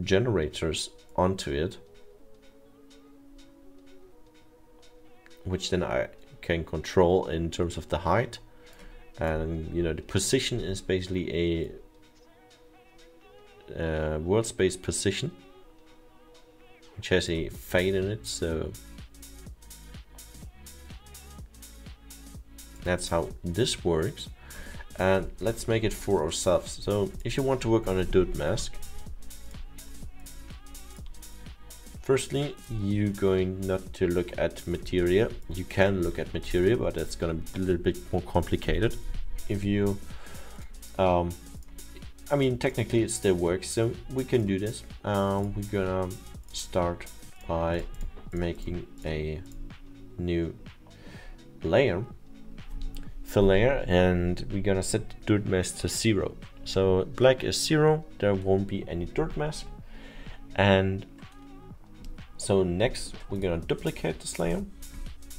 generators onto it. which then I can control in terms of the height. And you know, the position is basically a uh, world space position, which has a fade in it. So that's how this works. And let's make it for ourselves. So if you want to work on a dirt mask, Firstly, you're going not to look at material. You can look at material, but it's going to be a little bit more complicated. If you, um, I mean, technically it still works, so we can do this. Um, we're gonna start by making a new layer, fill layer, and we're gonna set dirt mask to zero. So black is zero, there won't be any dirt mask. And so next we're gonna duplicate this layer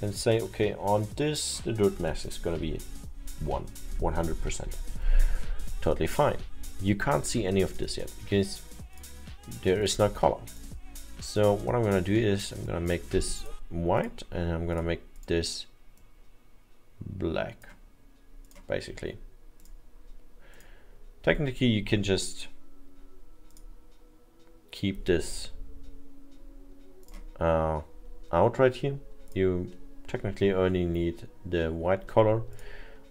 and say, okay, on this, the dirt mask is gonna be one, 100%. Totally fine. You can't see any of this yet because there is no color. So what I'm gonna do is I'm gonna make this white and I'm gonna make this black, basically. Technically, you can just keep this uh, out right here, you technically only need the white color,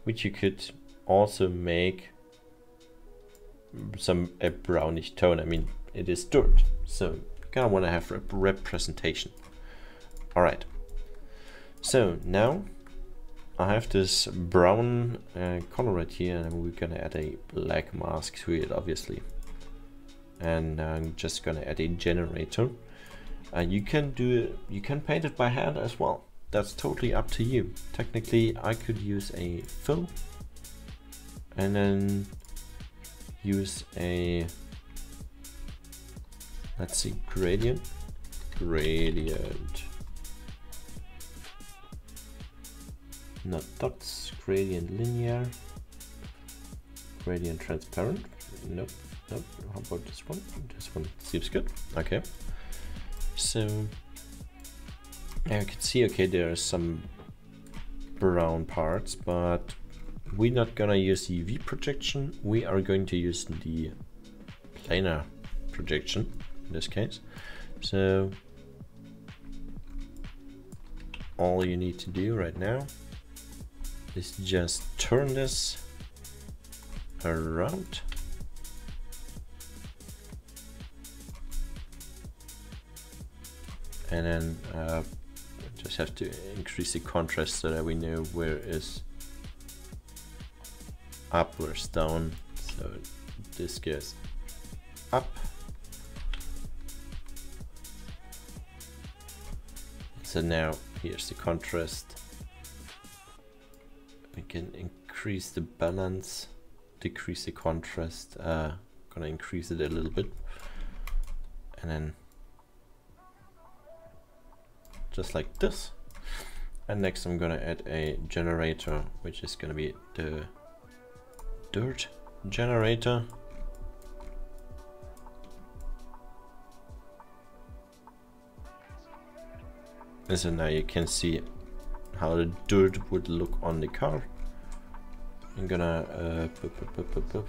which you could also make some a brownish tone. I mean, it is dirt, so you kind of want to have rep representation. All right. So now I have this brown uh, color right here, and we're gonna add a black mask to it, obviously. And I'm just gonna add a generator and you can do it, you can paint it by hand as well. That's totally up to you. Technically, I could use a fill and then use a, let's see, gradient, gradient, not dots, gradient linear, gradient transparent, nope, nope, how about this one? This one seems good, okay. So you can see, okay, there are some brown parts, but we're not gonna use UV projection. We are going to use the planar projection in this case. So all you need to do right now is just turn this around and then uh, just have to increase the contrast so that we know where is up where's down. So this goes up. So now here's the contrast. We can increase the balance decrease the contrast. Uh, gonna increase it a little bit. And then just like this. And next I'm gonna add a generator, which is gonna be the dirt generator. And so now you can see how the dirt would look on the car. I'm gonna uh,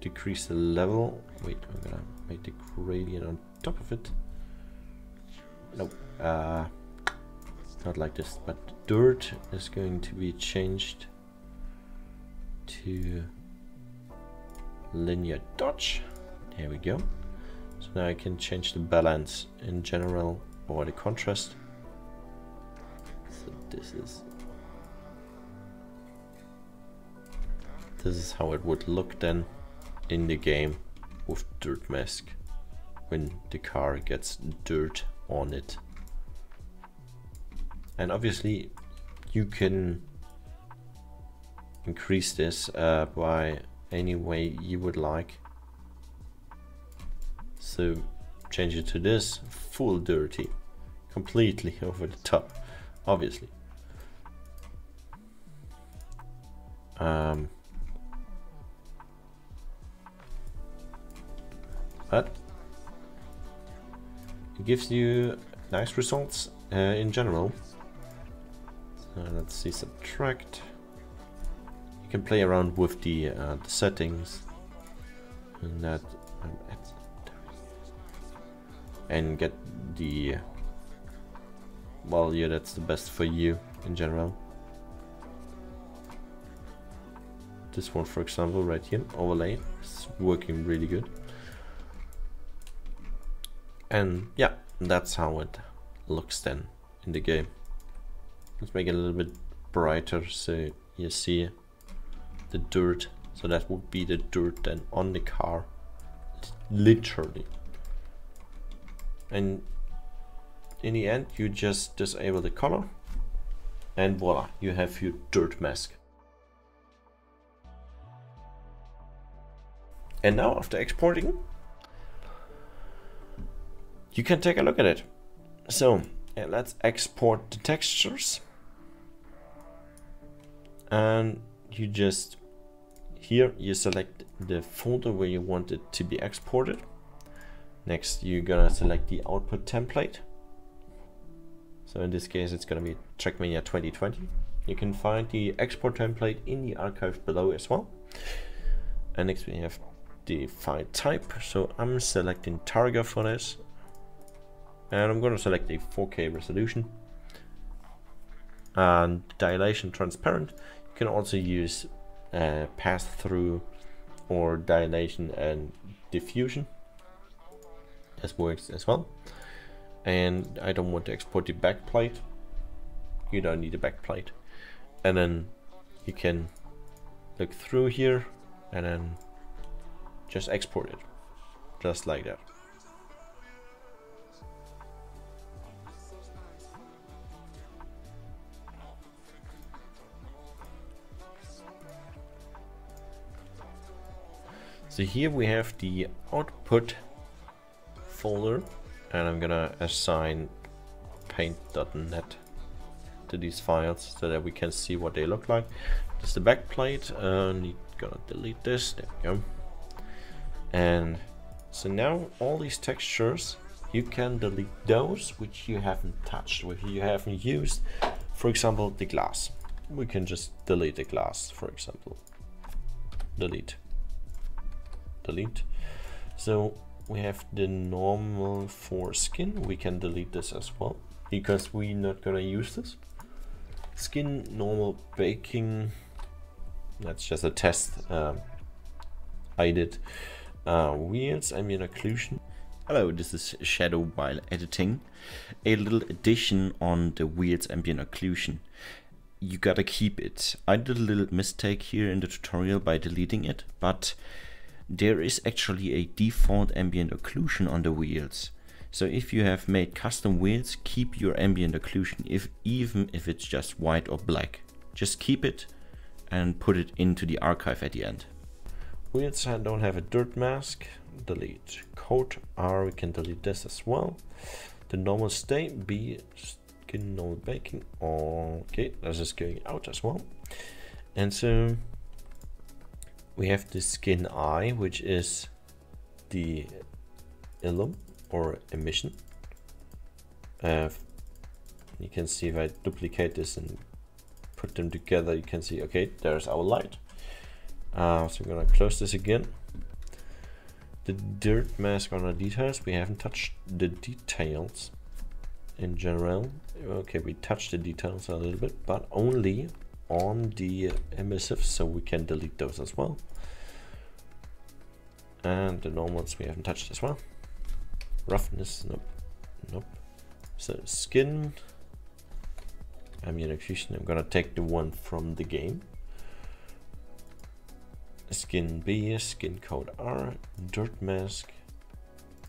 decrease the level. Wait, I'm gonna make the gradient on top of it. Nope. Uh, not like this, but dirt is going to be changed to linear dodge. There we go. So now I can change the balance in general or the contrast. So this is this is how it would look then in the game with dirt mask when the car gets dirt on it. And obviously you can increase this uh, by any way you would like. So change it to this, full dirty, completely over the top, obviously. Um, but it gives you nice results uh, in general. Uh, let's see, subtract. You can play around with the, uh, the settings and that um, and get the value that's the best for you in general. This one, for example, right here, overlay, is working really good. And yeah, that's how it looks then in the game. Let's make it a little bit brighter so you see the dirt. So that would be the dirt then on the car. Literally. And in the end, you just disable the color and voila, you have your dirt mask. And now after exporting, you can take a look at it. So let's export the textures. And you just, here you select the folder where you want it to be exported. Next, you're gonna select the output template. So in this case, it's gonna be Trackmania 2020. You can find the export template in the archive below as well. And next we have the file type. So I'm selecting Targa for this. And I'm going to select a 4K resolution. And dilation transparent. Can also use uh, pass through or dilation and diffusion. This works as well. And I don't want to export the backplate. You don't need a backplate. And then you can look through here and then just export it just like that So here we have the output folder and I'm gonna assign paint.net to these files so that we can see what they look like. This is the backplate and uh, gonna delete this, there we go. And so now all these textures, you can delete those which you haven't touched, which you haven't used. For example, the glass. We can just delete the glass, for example. Delete. Delete. So we have the normal foreskin. We can delete this as well because we're not gonna use this. Skin normal baking. That's just a test um, I did. Uh, wheels ambient occlusion. Hello, this is Shadow while editing. A little addition on the wheels ambient occlusion. You gotta keep it. I did a little mistake here in the tutorial by deleting it, but there is actually a default ambient occlusion on the wheels. So if you have made custom wheels, keep your ambient occlusion, if even if it's just white or black. Just keep it and put it into the archive at the end. Wheels don't have a dirt mask. Delete. Code R, we can delete this as well. The normal state B, skin normal baking. Okay, this is going out as well. And so we have the skin I, which is the illum or emission. Uh, you can see if I duplicate this and put them together, you can see, okay, there's our light. Uh, so I'm gonna close this again. The dirt mask on our details, we haven't touched the details in general. Okay, we touched the details a little bit, but only on the emissive, so we can delete those as well. And the normals we haven't touched as well. Roughness, nope, nope. So skin, occlusion, I'm gonna take the one from the game skin B, skin code R, dirt mask,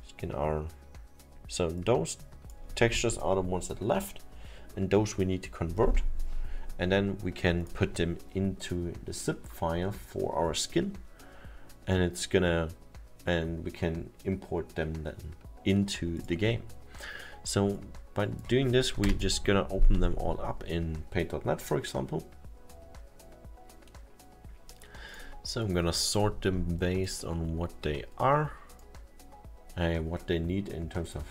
skin R. So those textures are the ones that left and those we need to convert and then we can put them into the zip file for our skin. And it's gonna and we can import them then into the game. So by doing this we're just gonna open them all up in paint.net for example. So I'm gonna sort them based on what they are and what they need in terms of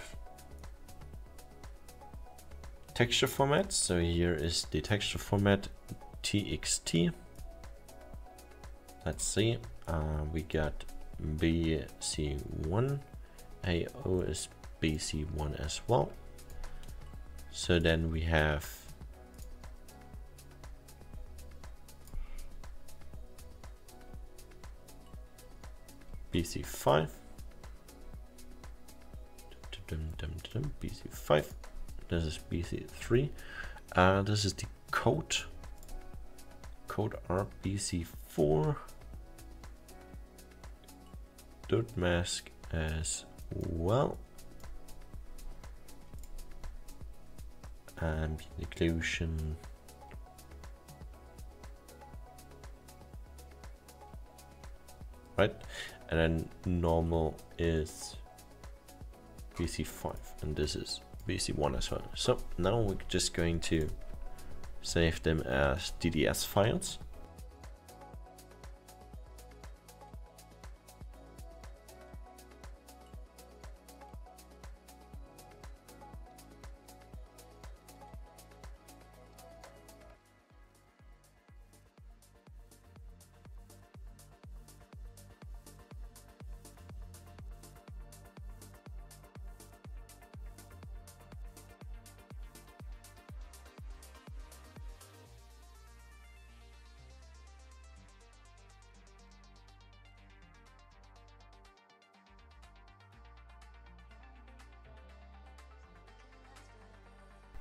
texture format. So here is the texture format TXT. Let's see, uh, we got BC1, AO is BC1 as well. So then we have BC5, BC5, this is BC3, uh, this is the code, code RBC4, dirt mask as well. And occlusion. Right, and then normal is BC5 and this is BC1 as well. So now we're just going to save them as DDS files.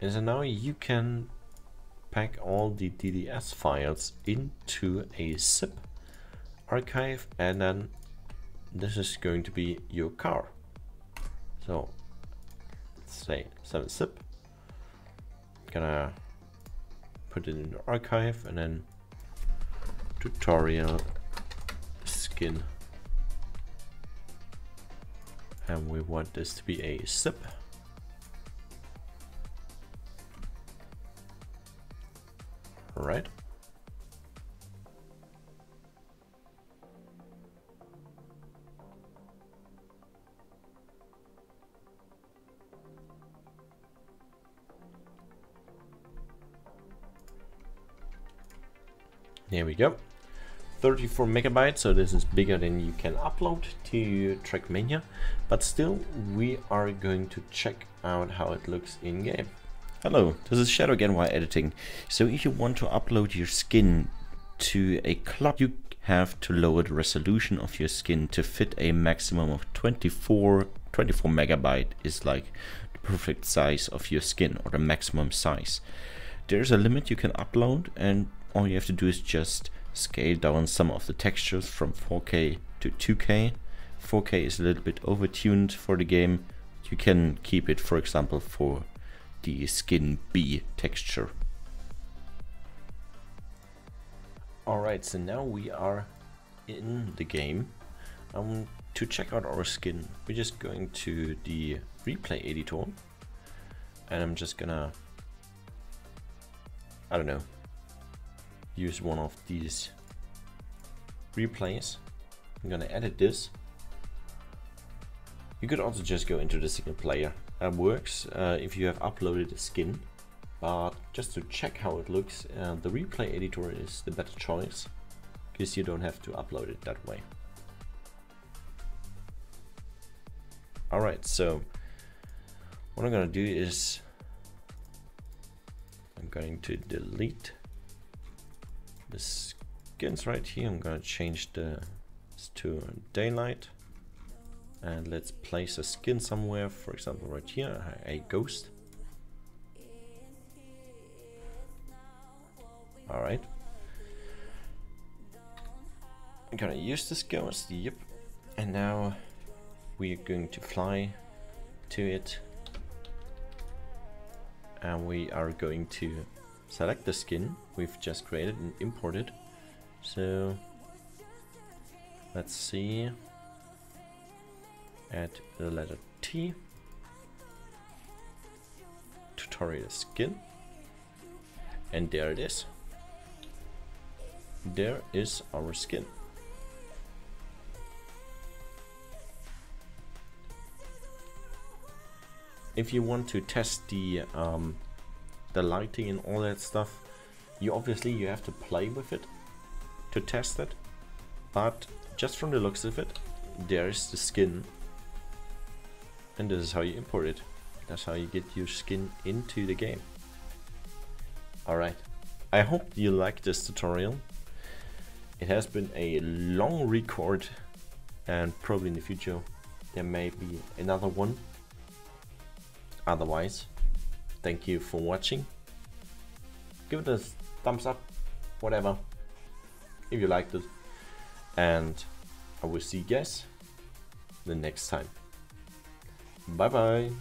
And so now you can pack all the DDS files into a zip archive and then this is going to be your car. So let's say 7-zip. Gonna put it in the archive and then tutorial skin. And we want this to be a zip. Right? Here we go. 34 megabytes, so this is bigger than you can upload to Trackmania, but still we are going to check out how it looks in game. Hello, this is Shadow again while editing. So if you want to upload your skin to a club, you have to lower the resolution of your skin to fit a maximum of 24, 24 megabyte is like the perfect size of your skin or the maximum size. There's a limit you can upload and all you have to do is just scale down some of the textures from 4K to 2K. 4K is a little bit overtuned for the game. You can keep it, for example, for the skin B texture. Alright, so now we are in the game. Um, to check out our skin, we're just going to the replay editor and I'm just gonna, I don't know, use one of these replays. I'm gonna edit this. You could also just go into the single player uh, works uh, if you have uploaded a skin. But just to check how it looks, uh, the replay editor is the better choice because you don't have to upload it that way. Alright, so what I'm gonna do is I'm going to delete the skins right here. I'm gonna change the to daylight and let's place a skin somewhere for example right here a ghost. All right. I'm gonna use this ghost yep. And now we are going to fly to it. And we are going to select the skin we've just created and imported. So let's see add the letter T, tutorial skin, and there it is. There is our skin. If you want to test the um, the lighting and all that stuff. You obviously you have to play with it to test it, but just from the looks of it, there's the skin, and this is how you import it. That's how you get your skin into the game. Alright, I hope you like this tutorial. It has been a long record and probably in the future there may be another one. Otherwise, thank you for watching. Give it a thumbs up, whatever, if you liked it. And I will see you guys the next time. Bye bye.